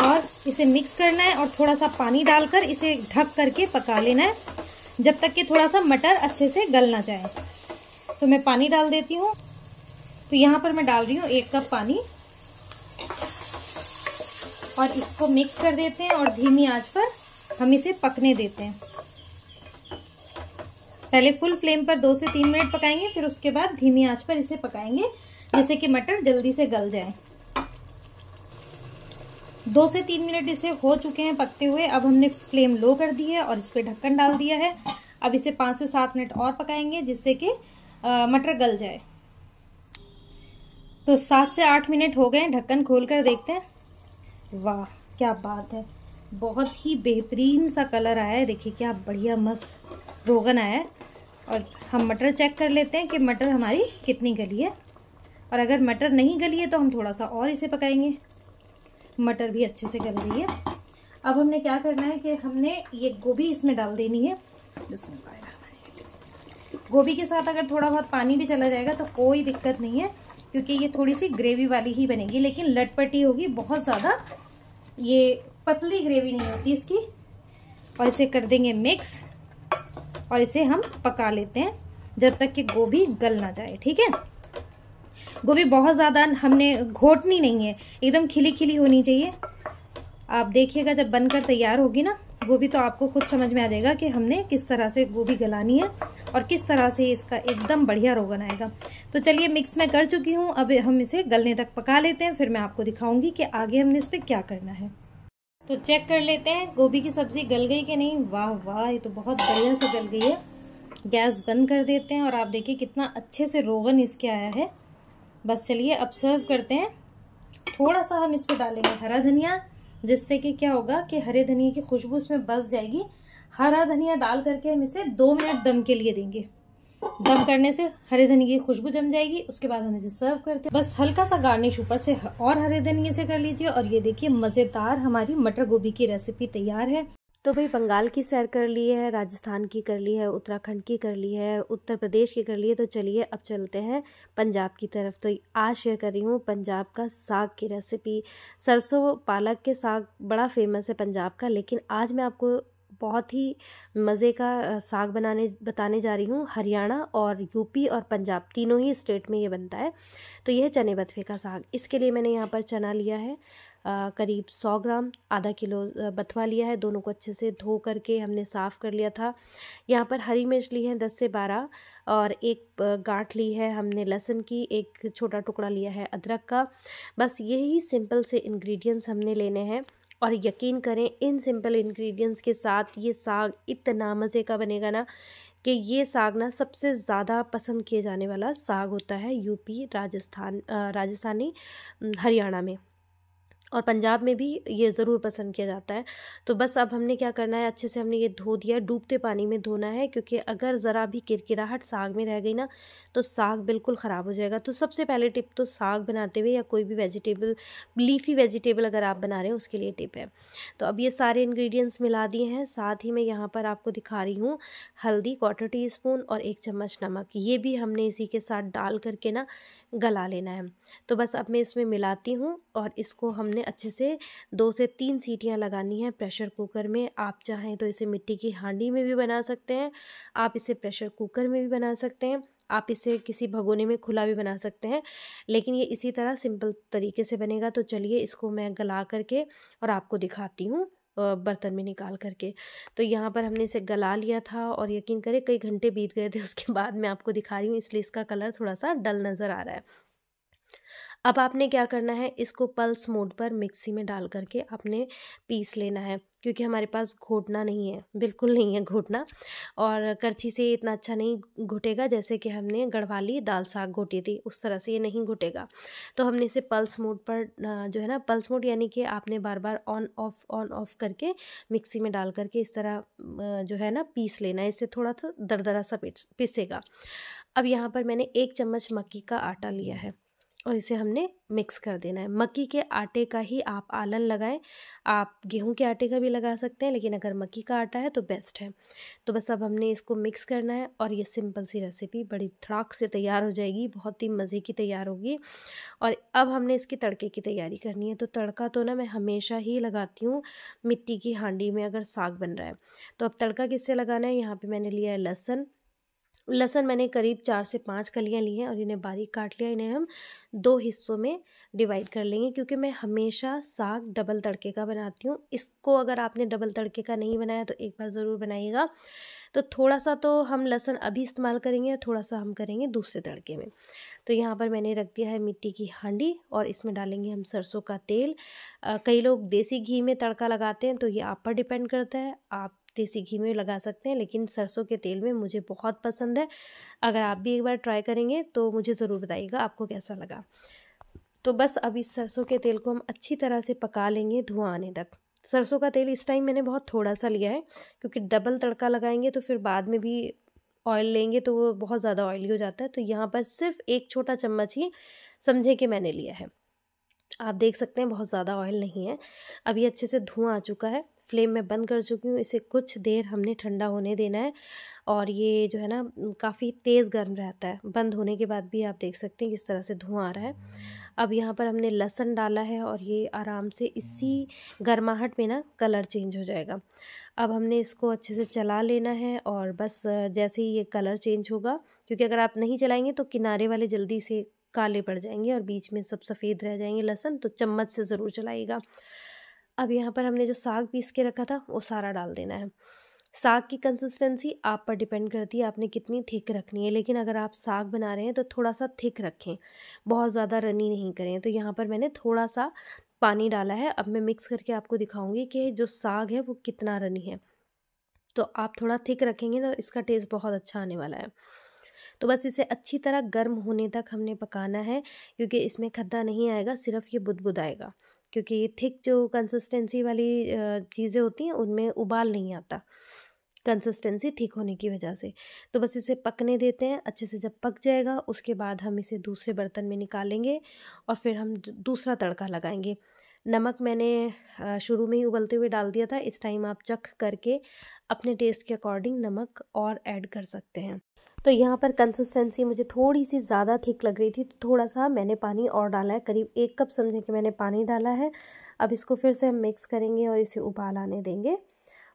और इसे मिक्स करना है और थोड़ा सा पानी डालकर इसे ढक करके पका लेना है, जब तक कि थोड़ा सा मटर अच्छे से गल ना जाए। तो मैं पानी डाल देती हूँ। तो यहाँ पर मैं डाल रही हूँ एक कप पानी। और इसको मिक्स कर देते हैं और धीमी आँच पर हम इसे पकने देते हैं। पहले फुल फ्लेम पर दो से तीन मिनट पकाएँगे, फिर उसके बाद धीमी आँच पर इसे पकाएँगे, जिससे कि मटर जल्दी से गल जाए। दो से तीन मिनट इसे हो चुके हैं पकते हुए। अब हमने फ्लेम लो कर दी है और इस पर ढक्कन डाल दिया है। अब इसे पाँच से सात मिनट और पकाएँगे, जिससे कि मटर गल जाए। तो सात से आठ मिनट हो गए ढक्कन खोल कर देखते हैं। वाह, क्या बात है। बहुत ही बेहतरीन सा कलर आया है, देखिए क्या बढ़िया मस्त रोगन आया है। और हम मटर चेक कर लेते हैं कि मटर हमारी कितनी गली है। और अगर मटर नहीं गली है तो हम थोड़ा सा और इसे पकाएँगे। मटर भी अच्छे से गल रही है। अब हमने क्या करना है कि हमने ये गोभी इसमें डाल देनी है। गोभी के साथ अगर थोड़ा बहुत पानी भी चला जाएगा तो कोई दिक्कत नहीं है। क्योंकि ये थोड़ी सी ग्रेवी वाली ही बनेगी, लेकिन लटपटी होगी, बहुत ज़्यादा। ये पतली ग्रेवी नहीं होती इसकी। और इसे कर देंगे मिक्स, और इसे हम पका लेते हैं, जब तक कि गोभी गल ना जाए, ठीक है? गोभी बहुत ज़्यादा हमने घोटनी नहीं है, एकदम खिली खिली होनी चाहिए। आप देखिएगा, जब बनकर तैयार होगी ना गोभी तो आपको खुद समझ में आ जाएगा कि हमने किस तरह से गोभी गलानी है और किस तरह से इसका एकदम बढ़िया रोगन आएगा तो चलिए मिक्स मैं कर चुकी हूँ, अब हम इसे गलने तक पका लेते हैं, फिर मैं आपको दिखाऊँगी कि आगे हमने इस पर क्या करना है। तो चेक कर लेते हैं, गोभी की सब्ज़ी गल गई कि नहीं? वाह वाह, ये तो बहुत बढ़िया से गल गई है। गैस बंद कर देते हैं और आप देखिए कितना अच्छे से रोगन इसके आया है। बस चलिए अब सर्व करते हैं। थोड़ा सा हम इस पर डालेंगे हरा धनिया। जिससे कि क्या होगा कि हरे धनिया की खुशबू इसमें बस जाएगी। हरा धनिया डाल करके हम इसे दो मिनट दम के लिए देंगे। दम करने से हरे धनिया की खुशबू जम जाएगी, उसके बाद हम इसे सर्व करते हैं। बस हल्का सा गार्निश ऊपर से और हरे धनिया से कर लीजिए। और ये देखिए, मज़ेदार हमारी मटर गोभी की रेसिपी तैयार है। तो भाई बंगाल की सैर कर ली है, राजस्थान की कर ली है, उत्तराखंड की कर ली है, उत्तर प्रदेश की कर ली है तो चलिए अब चलते हैं पंजाब की तरफ़। तो आज शेयर कर रही हूँ पंजाब का साग की रेसिपी सरसों पालक के साग बड़ा फ़ेमस है पंजाब का, लेकिन आज मैं आपको बहुत ही मज़े का साग बनाने, बताने जा रही हूँ। हरियाणा और यूपी और पंजाब तीनों ही स्टेट में ये बनता है। तो यह चने बथवे का साग। इसके लिए मैंने यहाँ पर चना लिया है। करीब सौ ग्राम आधा किलो बथवा लिया है। दोनों को अच्छे से धो करके हमने साफ़ कर लिया था। यहाँ पर हरी मिर्च ली है दस से बारह और एक गांठ ली है हमने लहसुन की, एक छोटा टुकड़ा लिया है अदरक का। बस यही सिंपल से इंग्रेडिएंट्स हमने लेने हैं और यकीन करें, इन सिंपल इंग्रेडिएंट्स के साथ ये साग इतना मज़े का बनेगा ना कि ये साग ना सबसे ज़्यादा पसंद किए जाने वाला साग होता है यूपी, राजस्थान राजस्थानी, हरियाणा में। और पंजाब में भी ये ज़रूर पसंद किया जाता है। तो बस अब हमने क्या करना है, अच्छे से हमने ये धो दिया, डूबते पानी में धोना है, क्योंकि अगर ज़रा भी किरकिराहट साग में रह गई ना तो साग बिल्कुल ख़राब हो जाएगा। तो सबसे पहले टिप तो साग बनाते हुए या कोई भी वेजिटेबल, लीफी वेजिटेबल अगर आप बना रहे हैं, उसके लिए टिप है। तो अब ये सारे इन्ग्रीडियंट्स मिला दिए हैं, साथ ही मैं यहाँ पर आपको दिखा रही हूँ, हल्दी क्वार्टर टी स्पून और एक चम्मच नमक। ये भी हमने इसी के साथ डाल करके ना गला लेना है। तो बस अब मैं इसमें मिलाती हूँ और इसको हमने अच्छे से दो से तीन सीटियाँ लगानी है प्रेशर कुकर में। आप चाहें तो इसे मिट्टी की हांडी में भी बना सकते हैं। आप इसे प्रेशर कुकर में भी बना सकते हैं। आप इसे किसी भगोने में खुला भी बना सकते हैं। लेकिन ये इसी तरह सिंपल तरीके से बनेगा। तो चलिए इसको मैं गला करके और आपको दिखाती हूँ बर्तन में निकाल करके। तो यहाँ पर हमने इसे गला लिया था और यकीन करें कई घंटे बीत गए थे उसके बाद मैं आपको दिखा रही हूँ। इसलिए इसका कलर थोड़ा सा डल नज़र आ रहा है। अब आपने क्या करना है? इसको पल्स मोड पर मिक्सी में डाल करके आपने पीस लेना है, क्योंकि हमारे पास घोटना नहीं है, बिल्कुल नहीं है घोटना। और करछी से इतना अच्छा नहीं घुटेगा, जैसे कि हमने गढ़वाली दाल साग घोटी थी, उस तरह से ये नहीं घुटेगा। तो हमने इसे पल्स मोड पर जो है ना पल्स मोड यानी कि आपने बार बार ऑन ऑफ़ ऑन ऑफ़ करके मिक्सी में डाल करके इस तरह जो है ना, पीस लेना है। इससे थोड़ा सा दरदरा सा पीसेगा। अब यहाँ पर मैंने एक चम्मच मक्की का आटा लिया है। और इसे हमने मिक्स कर देना है। मक्की के आटे का ही आप आलन लगाएँ। आप गेहूँ के आटे का भी लगा सकते हैं, लेकिन अगर मक्की का आटा है तो बेस्ट है। तो बस अब हमने इसको मिक्स करना है और ये सिंपल सी रेसिपी बड़ी थड़ाक से तैयार हो जाएगी, बहुत ही मज़े की तैयार होगी। और अब हमने इसकी तड़के की तैयारी करनी है। तो तड़का तो ना मैं हमेशा ही लगाती हूँ, मिट्टी की हांडी में अगर साग बन रहा है। तो अब तड़का किससे लगाना है? यहाँ पर मैंने लिया है लहसन। लहसन मैंने करीब चार से पाँच कलियाँ ली हैं और इन्हें बारीक काट लिया। इन्हें हम दो हिस्सों में डिवाइड कर लेंगे क्योंकि मैं हमेशा साग डबल तड़के का बनाती हूँ। इसको अगर आपने डबल तड़के का नहीं बनाया तो एक बार ज़रूर बनाइएगा। तो थोड़ा सा तो हम लहसन अभी इस्तेमाल करेंगे और थोड़ा सा हम करेंगे दूसरे तड़के में। तो यहाँ पर मैंने रख दिया है मिट्टी की हांडी और इसमें डालेंगे हम सरसों का तेल। आ, कई लोग देसी घी में तड़का लगाते हैं तो ये आप पर डिपेंड करता है। आप देसी घी में लगा सकते हैं, लेकिन सरसों के तेल में मुझे बहुत पसंद है। अगर आप भी एक बार ट्राई करेंगे तो मुझे ज़रूर बताइएगा आपको कैसा लगा। तो बस अब इस सरसों के तेल को हम अच्छी तरह से पका लेंगे धुआँ आने तक। सरसों का तेल इस टाइम मैंने बहुत थोड़ा सा लिया है, क्योंकि डबल तड़का लगाएँगे तो फिर बाद में भी ऑयल लेंगे तो वो बहुत ज़्यादा ऑयली हो जाता है। तो यहाँ पर सिर्फ़ एक छोटा चम्मच ही समझे कि मैंने लिया है। आप देख सकते हैं बहुत ज़्यादा ऑयल नहीं है। अभी अच्छे से धुआँ आ चुका है। फ्लेम में बंद कर चुकी हूँ। इसे कुछ देर हमने ठंडा होने देना है। और ये जो है ना, काफ़ी तेज़ गर्म रहता है। बंद होने के बाद भी आप देख सकते हैं किस तरह से धुआँ आ रहा है। अब यहाँ पर हमने लहसन डाला है और ये आराम से इसी गर्माहट में ना कलर चेंज हो जाएगा। अब हमने इसको अच्छे से चला लेना है और बस जैसे ही ये कलर चेंज होगा, क्योंकि अगर आप नहीं चलाएँगे तो किनारे वाले जल्दी से काले पड़ जाएँगे और बीच में सब सफ़ेद रह जाएँगे लहसन तो चम्मच से ज़रूर चलाइएगा। अब यहाँ पर हमने जो साग पीस के रखा था, वो सारा डाल देना है। साग की कंसिस्टेंसी आप पर डिपेंड करती है, आपने कितनी थिक रखनी है, लेकिन अगर आप साग बना रहे हैं तो थोड़ा सा थिक रखें। बहुत ज़्यादा रनी नहीं करें। तो यहाँ पर मैंने थोड़ा सा पानी डाला है। अब मैं मिक्स करके आपको दिखाऊँगी कि जो साग है, वो कितना रनी है। तो आप थोड़ा थिक रखेंगे तो इसका टेस्ट बहुत अच्छा आने वाला है। तो बस इसे अच्छी तरह गर्म होने तक हमने पकाना है, क्योंकि इसमें खद्दा नहीं आएगा, सिर्फ़ ये बुदबुद आएगा। क्योंकि ये थिक जो कंसिस्टेंसी वाली चीज़ें होती हैं, उनमें उबाल नहीं आता। कंसिस्टेंसी ठीक होने की वजह से। तो बस इसे पकने देते हैं, अच्छे से जब पक जाएगा, उसके बाद हम इसे दूसरे बर्तन में निकालेंगे और फिर हम दूसरा तड़का लगाएँगे। नमक मैंने शुरू में ही उबलते हुए डाल दिया था। इस टाइम आप चख करके अपने टेस्ट के अकॉर्डिंग नमक और ऐड कर सकते हैं। तो यहाँ पर कंसिस्टेंसी मुझे थोड़ी सी ज़्यादा थिक लग रही थी तो थोड़ा सा मैंने पानी और डाला है। करीब एक कप समझें कि मैंने पानी डाला है। अब इसको फिर से हम मिक्स करेंगे और इसे उबाल आने देंगे।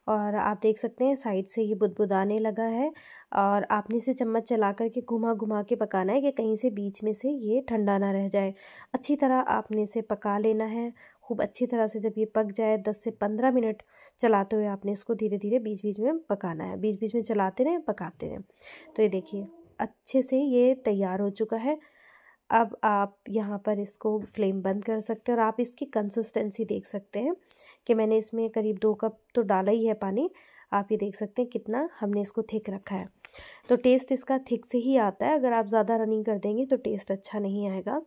और आप देख सकते हैं साइड से ये बुदबुदाने लगा है। और आपने इसे चम्मच चला कर के घुमा घुमा के पकाना है कि कहीं से बीच में से ये ठंडा ना रह जाए। अच्छी तरह आपने इसे पका लेना है खूब अच्छी तरह से जब ये पक जाए, दस से पंद्रह मिनट चलाते हुए आपने इसको धीरे धीरे बीच बीच में पकाना है। बीच बीच में चलाते रहें, पकाते रहें। तो ये देखिए, अच्छे से ये तैयार हो चुका है। अब आप यहाँ पर इसको फ्लेम बंद कर सकते हैं और आप इसकी कंसिस्टेंसी देख सकते हैं कि मैंने इसमें करीब दो कप तो डाला ही है पानी। आप ये देख सकते हैं कितना हमने इसको थिक रखा है। तो टेस्ट इसका थिक से ही आता है। अगर आप ज़्यादा रनिंग कर देंगे तो टेस्ट अच्छा नहीं आएगा।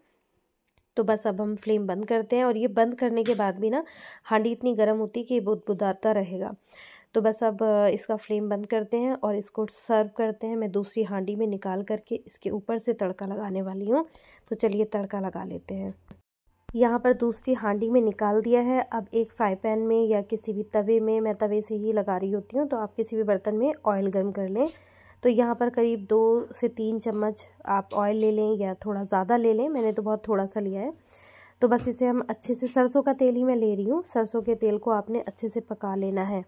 तो बस अब हम फ्लेम बंद करते हैं और ये बंद करने के बाद भी ना हांडी इतनी गर्म होती है कि बुद बुदाता रहेगा। तो बस अब इसका फ्लेम बंद करते हैं और इसको सर्व करते हैं। मैं दूसरी हांडी में निकाल करके इसके ऊपर से तड़का लगाने वाली हूँ। तो चलिए तड़का लगा लेते हैं। यहाँ पर दूसरी हांडी में निकाल दिया है। अब एक फ्राई पैन में या किसी भी तवे में, मैं तवे से ही लगा रही होती हूँ तो आप किसी भी बर्तन में ऑयल गर्म कर लें। तो यहाँ पर करीब दो से तीन चम्मच आप ऑयल ले लें या थोड़ा ज़्यादा ले लें। मैंने तो बहुत थोड़ा सा लिया है। तो बस इसे हम अच्छे से सरसों का तेल ही मैं ले रही हूँ। सरसों के तेल को आपने अच्छे से पका लेना है।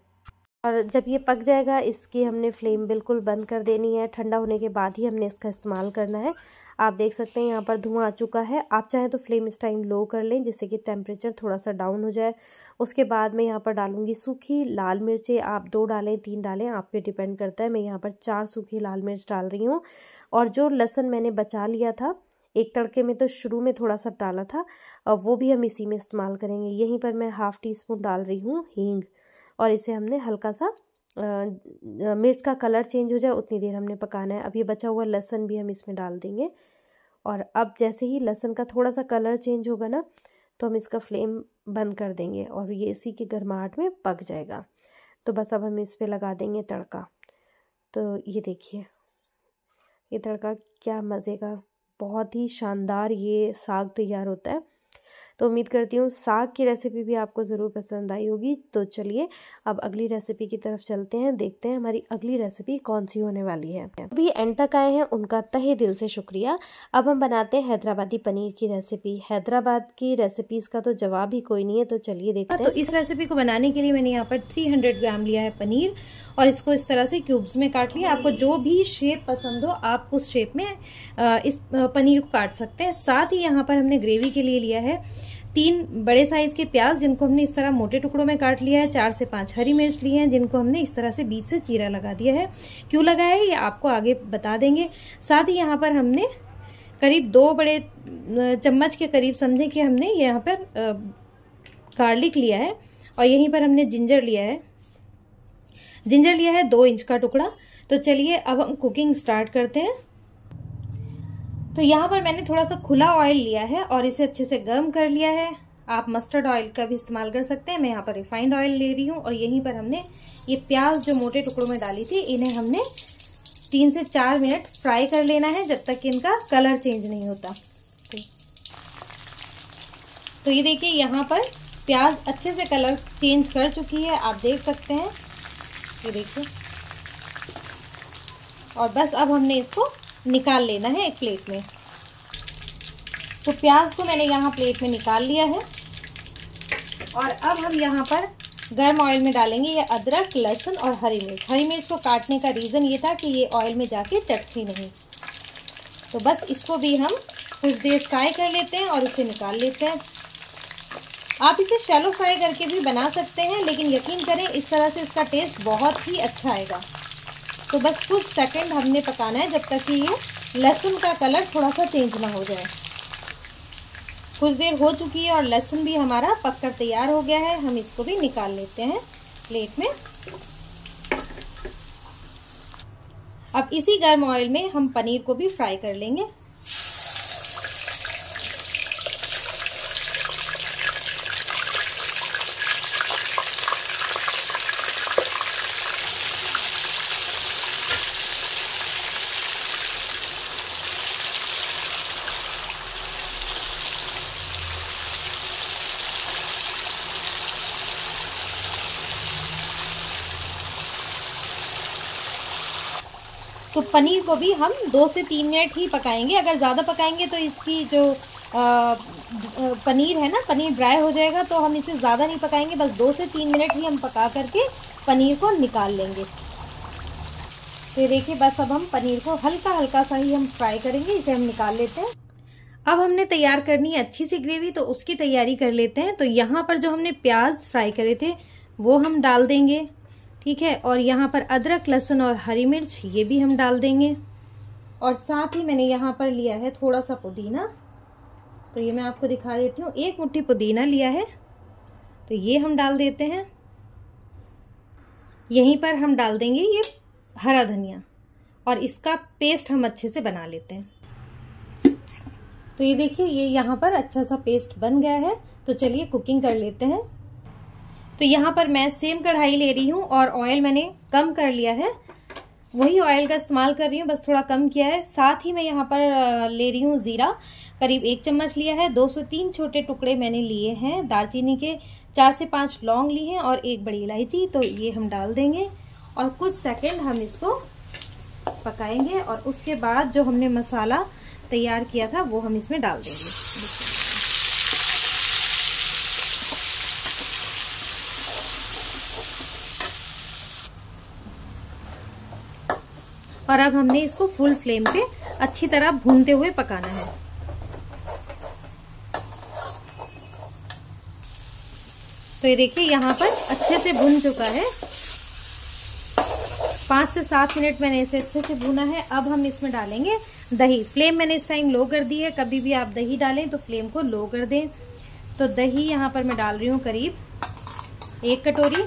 और जब ये पक जाएगा, इसकी हमने फ्लेम बिल्कुल बंद कर देनी है। ठंडा होने के बाद ही हमने इसका इस्तेमाल करना है। आप देख सकते हैं यहाँ पर धुआँ आ चुका है। आप चाहें तो फ्लेम इस टाइम लो कर लें, जिससे कि टेम्परेचर थोड़ा सा डाउन हो जाए। उसके बाद मैं यहाँ पर डालूँगी सूखी लाल मिर्चें। आप दो डालें, तीन डालें, आप पे डिपेंड करता है। मैं यहाँ पर चार सूखी लाल मिर्च डाल रही हूँ। और जो लहसन मैंने बचा लिया था, एक तड़के में तो शुरू में थोड़ा सा डाला था और वो भी हम इसी में इस्तेमाल करेंगे। यहीं पर मैं हाफ़ टी स्पून डाल रही हूँ हींग। और इसे हमने हल्का सा मिर्च का कलर चेंज हो जाए, उतनी देर हमने पकाना है। अब ये बचा हुआ लहसन भी हम इसमें डाल देंगे। और अब जैसे ही लहसन का थोड़ा सा कलर चेंज होगा ना तो हम इसका फ्लेम बंद कर देंगे और ये इसी के गर्माहट में पक जाएगा। तो बस अब हम इस पर लगा देंगे तड़का। तो ये देखिए, ये तड़का क्या मज़े का, बहुत ही शानदार ये साग तैयार होता है। तो उम्मीद करती हूँ साग की रेसिपी भी आपको ज़रूर पसंद आई होगी। तो चलिए, अब अगली रेसिपी की तरफ़ चलते हैं। देखते हैं हमारी अगली रेसिपी कौन सी होने वाली है। अभी एंड तक आए हैं, उनका तहे दिल से शुक्रिया। अब हम बनाते हैं हैदराबादी पनीर की रेसिपी हैदराबाद की रेसिपीज़ का तो जवाब ही कोई नहीं है तो चलिए देखते हैं। तो इस रेसिपी को बनाने के लिए मैंने यहाँ पर थ्री ग्राम लिया है पनीर और इसको इस तरह से क्यूब्स में काट लिया। आपको जो भी शेप पसंद हो, आप उस शेप में इस पनीर को काट सकते हैं। साथ ही यहाँ पर हमने ग्रेवी के लिए लिया है तीन बड़े साइज़ के प्याज जिनको हमने इस तरह मोटे टुकड़ों में काट लिया है, चार से पाँच हरी मिर्च ली हैं, जिनको हमने इस तरह से बीच से चीरा लगा दिया है। क्यों लगाया है, ये आपको आगे बता देंगे। साथ ही यहाँ पर हमने करीब दो बड़े चम्मच के करीब समझे कि हमने यहाँ पर गार्लिक लिया है और यहीं पर हमने जिंजर लिया है। जिंजर लिया है दो इंच का टुकड़ा। तो चलिए अब हम कुकिंग स्टार्ट करते हैं। तो यहाँ पर मैंने थोड़ा सा खुला ऑयल लिया है और इसे अच्छे से गर्म कर लिया है। आप मस्टर्ड ऑयल का भी इस्तेमाल कर सकते हैं। मैं यहाँ पर रिफाइंड ऑयल ले रही हूँ और यहीं पर हमने ये प्याज जो मोटे टुकड़ों में डाली थी, इन्हें हमने तीन से चार मिनट फ्राई कर लेना है जब तक कि इनका कलर चेंज नहीं होता। तो ये देखिए, यहाँ पर प्याज अच्छे से कलर चेंज कर चुकी है। आप देख सकते हैं। ये देखिए। और बस अब हमने इसको निकाल लेना है एक प्लेट में। तो प्याज को मैंने यहाँ प्लेट में निकाल लिया है। और अब हम यहाँ पर गर्म ऑयल में डालेंगे ये अदरक, लहसुन और हरी मिर्च। हरी मिर्च को काटने का रीज़न ये था कि ये ऑयल में जाके चटती नहीं। तो बस इसको भी हम कुछ देर फ्राई कर लेते हैं और इसे निकाल लेते हैं। आप इसे शैलो फ्राई करके भी बना सकते हैं, लेकिन यकीन करें, इस तरह से इसका टेस्ट बहुत ही अच्छा आएगा। तो बस कुछ सेकंड हमने पकाना है जब तक कि ये लहसुन का कलर थोड़ा सा चेंज ना हो जाए। कुछ देर हो चुकी है और लहसुन भी हमारा पककर तैयार हो गया है। हम इसको भी निकाल लेते हैं प्लेट में। अब इसी गर्म ऑयल में हम पनीर को भी फ्राई कर लेंगे। पनीर को भी हम दो से तीन मिनट ही पकाएँगे। अगर ज़्यादा पकाएँगे तो इसकी जो आ, पनीर है ना पनीर ड्राई हो जाएगा तो हम इसे ज़्यादा नहीं पकाएँगे बस दो से तीन मिनट ही हम पका करके पनीर को निकाल लेंगे। तो देखिए बस अब हम पनीर को हल्का हल्का सा ही हम फ्राई करेंगे इसे हम निकाल लेते हैं। अब हमने तैयार करनी है अच्छी सी ग्रेवी तो उसकी तैयारी कर लेते हैं। तो यहाँ पर जो हमने प्याज फ्राई करे थे वो हम डाल देंगे। ठीक है? और यहाँ पर अदरक, लहसुन और हरी मिर्च, ये भी हम डाल देंगे। और साथ ही मैंने यहाँ पर लिया है थोड़ा सा पुदीना। तो ये मैं आपको दिखा देती हूँ। एक मुट्ठी पुदीना लिया है। तो ये हम डाल देते हैं। यहीं पर हम डाल देंगे ये हरा धनिया। और इसका पेस्ट हम अच्छे से बना लेते हैं। तो ये देखिए, ये यहाँ पर अच्छा सा पेस्ट बन गया है। तो चलिए कुकिंग कर लेते हैं। तो यहाँ पर मैं सेम कढ़ाई ले रही हूँ और ऑयल मैंने कम कर लिया है। वही ऑयल का इस्तेमाल कर रही हूँ, बस थोड़ा कम किया है। साथ ही मैं यहाँ पर ले रही हूँ ज़ीरा। करीब एक चम्मच लिया है। दो से तीन छोटे टुकड़े मैंने लिए हैं दालचीनी के। चार से पाँच लौंग लिए हैं और एक बड़ी इलायची। तो ये हम डाल देंगे और कुछ सेकंड हम इसको पकाएँगे और उसके बाद जो हमने मसाला तैयार किया था, वो हम इसमें डाल देंगे। और अब हमने इसको फुल फ्लेम पे अच्छी तरह भूनते हुए पकाना है। तो ये देखिए, यहाँ पर अच्छे से भुन चुका है। पाँच से सात मिनट मैंने इसे अच्छे से भुना है। अब हम इसमें डालेंगे दही। फ्लेम मैंने इस टाइम लो कर दी है। कभी भी आप दही डालें तो फ्लेम को लो कर दें। तो दही यहाँ पर मैं डाल रही हूँ करीब एक कटोरी।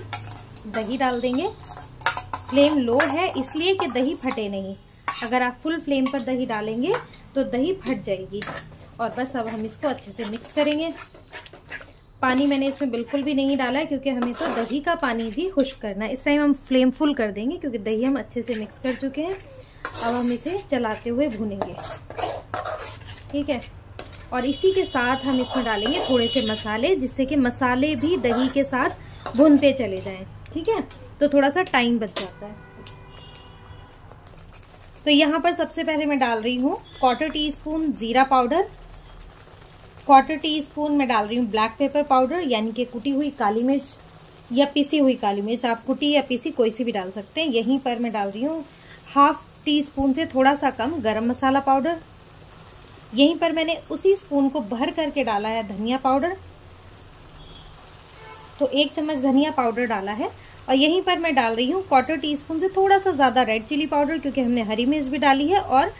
दही डाल देंगे। फ्लेम लो है, इसलिए कि दही फटे नहीं। अगर आप फुल फ्लेम पर दही डालेंगे तो दही फट जाएगी। और बस अब हम इसको अच्छे से मिक्स करेंगे। पानी मैंने इसमें बिल्कुल भी नहीं डाला है, क्योंकि हमें तो दही का पानी भी खुश्क करना है। इस टाइम हम फ्लेम फुल कर देंगे, क्योंकि दही हम अच्छे से मिक्स कर चुके हैं। अब हम इसे चलाते हुए भूनेंगे। ठीक है? और इसी के साथ हम इसमें डालेंगे थोड़े से मसाले, जिससे कि मसाले भी दही के साथ भूनते चले जाएँ। ठीक है? तो थोड़ा सा टाइम बच जाता है। तो यहाँ पर सबसे पहले मैं डाल रही हूँ क्वार्टर टी स्पून जीरा पाउडर क्वार्टर टी स्पून मैं डाल रही हूँ ब्लैक पेपर पाउडर यानी कि कुटी हुई काली मिर्च या पीसी हुई काली मिर्च। आप कुटी या पीसी कोई सी भी डाल सकते हैं। यहीं पर मैं डाल रही हूँ हाफ़ टी स्पून से थोड़ा सा कम गरम मसाला पाउडर यहीं पर मैंने उसी स्पून को भर करके डाला है धनिया पाउडर तो एक चम्मच धनिया पाउडर डाला है। और यहीं पर मैं डाल रही हूँ क्वार्टर टी स्पून से थोड़ा सा ज़्यादा रेड चिली पाउडर क्योंकि हमने हरी मिर्च भी डाली है और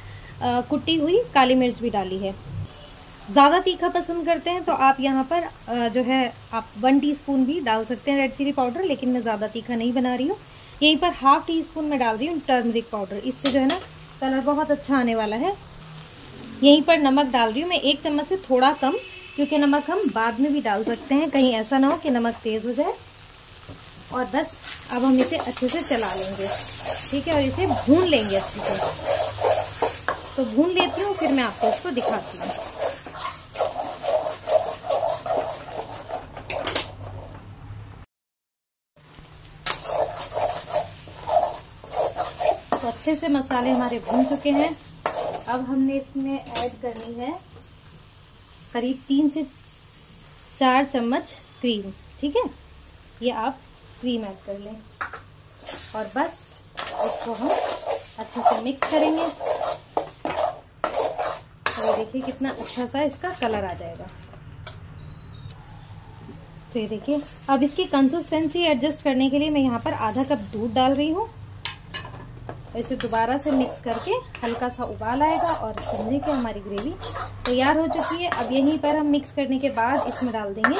कुटी हुई काली मिर्च भी डाली है। ज़्यादा तीखा पसंद करते हैं तो आप यहाँ पर जो है आप वन टीस्पून भी डाल सकते हैं रेड चिली पाउडर लेकिन मैं ज़्यादा तीखा नहीं बना रही हूँ। यहीं पर हाफ़ टी स्पून में डाल रही हूँ टर्मरिक पाउडर इससे जो है ना कलर बहुत अच्छा आने वाला है। यहीं पर नमक डाल रही हूँ मैं एक चम्मच से थोड़ा कम, क्योंकि नमक हम बाद में भी डाल सकते हैं। कहीं ऐसा ना हो कि नमक तेज़ हो जाए। और बस अब हम इसे अच्छे से चला लेंगे। ठीक है? और इसे भून लेंगे अच्छे से। तो भून लेती हूँ, फिर मैं आपको इसको दिखाती हूँ। तो अच्छे से मसाले हमारे भून चुके हैं। अब हमने इसमें ऐड करनी है करीब तीन से चार चम्मच क्रीम। ठीक है? ये आप क्रीम ऐड कर लें। और बस, इसको हम अच्छे से मिक्स करेंगे। तो देखिए कितना अच्छा सा इसका कलर आ जाएगा। तो ये देखिए, अब इसकी कंसिस्टेंसी एडजस्ट करने के लिए मैं यहाँ पर आधा कप दूध डाल रही हूँ। इसे दोबारा से मिक्स करके हल्का सा उबाल आएगा और समझे कि हमारी ग्रेवी तैयार हो चुकी है। अब यहीं पर हम मिक्स करने के बाद इसमें डाल देंगे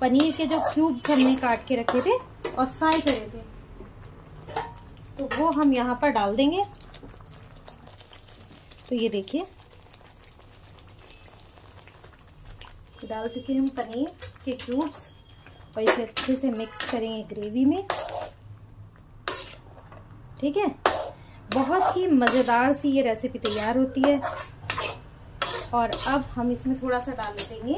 पनीर के जो क्यूब्स हमने काट के रखे थे और फ्राई करेंगे। तो वो हम यहाँ पर डाल देंगे। तो ये देखिए। डाल चुके हम पनीर के क्यूब्स और इसे अच्छे से मिक्स करेंगे ग्रेवी में। ठीक है? बहुत ही मज़ेदार सी ये रेसिपी तैयार होती है। और अब हम इसमें थोड़ा सा डाल देंगे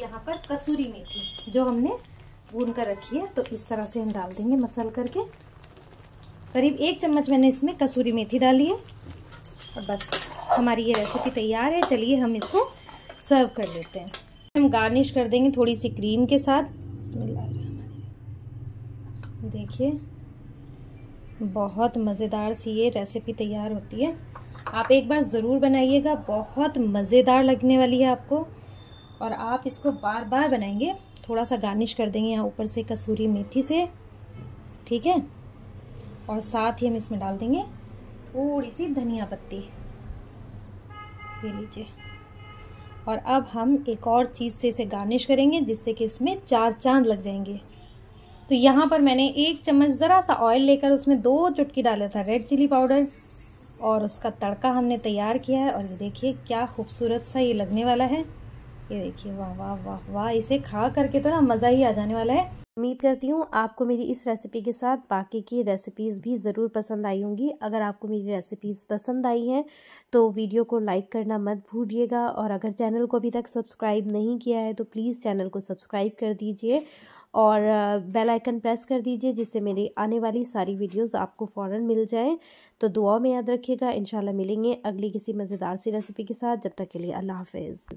यहाँ पर कसूरी मेथी, जो हमने भून कर रखी है तो इस तरह से हम डाल देंगे मसल करके। करीब एक चम्मच मैंने इसमें कसूरी मेथी डाली है। और बस, हमारी ये रेसिपी तैयार है। चलिए हम इसको सर्व कर लेते हैं। हम गार्निश कर देंगे थोड़ी सी क्रीम के साथ। देखिए, बहुत मज़ेदार सी ये रेसिपी तैयार होती है। आप एक बार ज़रूर बनाइएगा। बहुत मज़ेदार लगने वाली है आपको। और आप इसको बार बार बनाएँगे। थोड़ा सा गार्निश कर देंगे यहाँ ऊपर से कसूरी मेथी से, ठीक है? और साथ ही हम इसमें डाल देंगे थोड़ी सी धनिया पत्ती। ये लीजिए। और अब हम एक और चीज़ से इसे गार्निश करेंगे, जिससे कि इसमें चार चाँद लग जाएँगे। तो यहाँ पर मैंने एक चम्मच ज़रा सा ऑयल लेकर उसमें दो चुटकी डाला था रेड चिली पाउडर और उसका तड़का हमने तैयार किया है। और ये देखिए क्या खूबसूरत सा ये लगने वाला है। ये देखिए, वाह वाह वाह वाह, इसे खा करके तो ना मज़ा ही आ जाने वाला है। उम्मीद करती हूँ आपको मेरी इस रेसिपी के साथ बाकी की रेसिपीज़ भी ज़रूर पसंद आई होंगी। अगर आपको मेरी रेसिपीज़ पसंद आई हैं तो वीडियो को लाइक करना मत भूलिएगा और अगर चैनल को अभी तक सब्सक्राइब नहीं किया है तो प्लीज़ चैनल को सब्सक्राइब कर दीजिए और बेल आइकन प्रेस कर दीजिए जिससे मेरी आने वाली सारी वीडियोस आपको फ़ौरन मिल जाएँ। तो दुआ में याद रखिएगा। इंशाल्लाह मिलेंगे अगली किसी मज़ेदार सी रेसिपी के साथ। जब तक के लिए अल्लाह हाफिज़।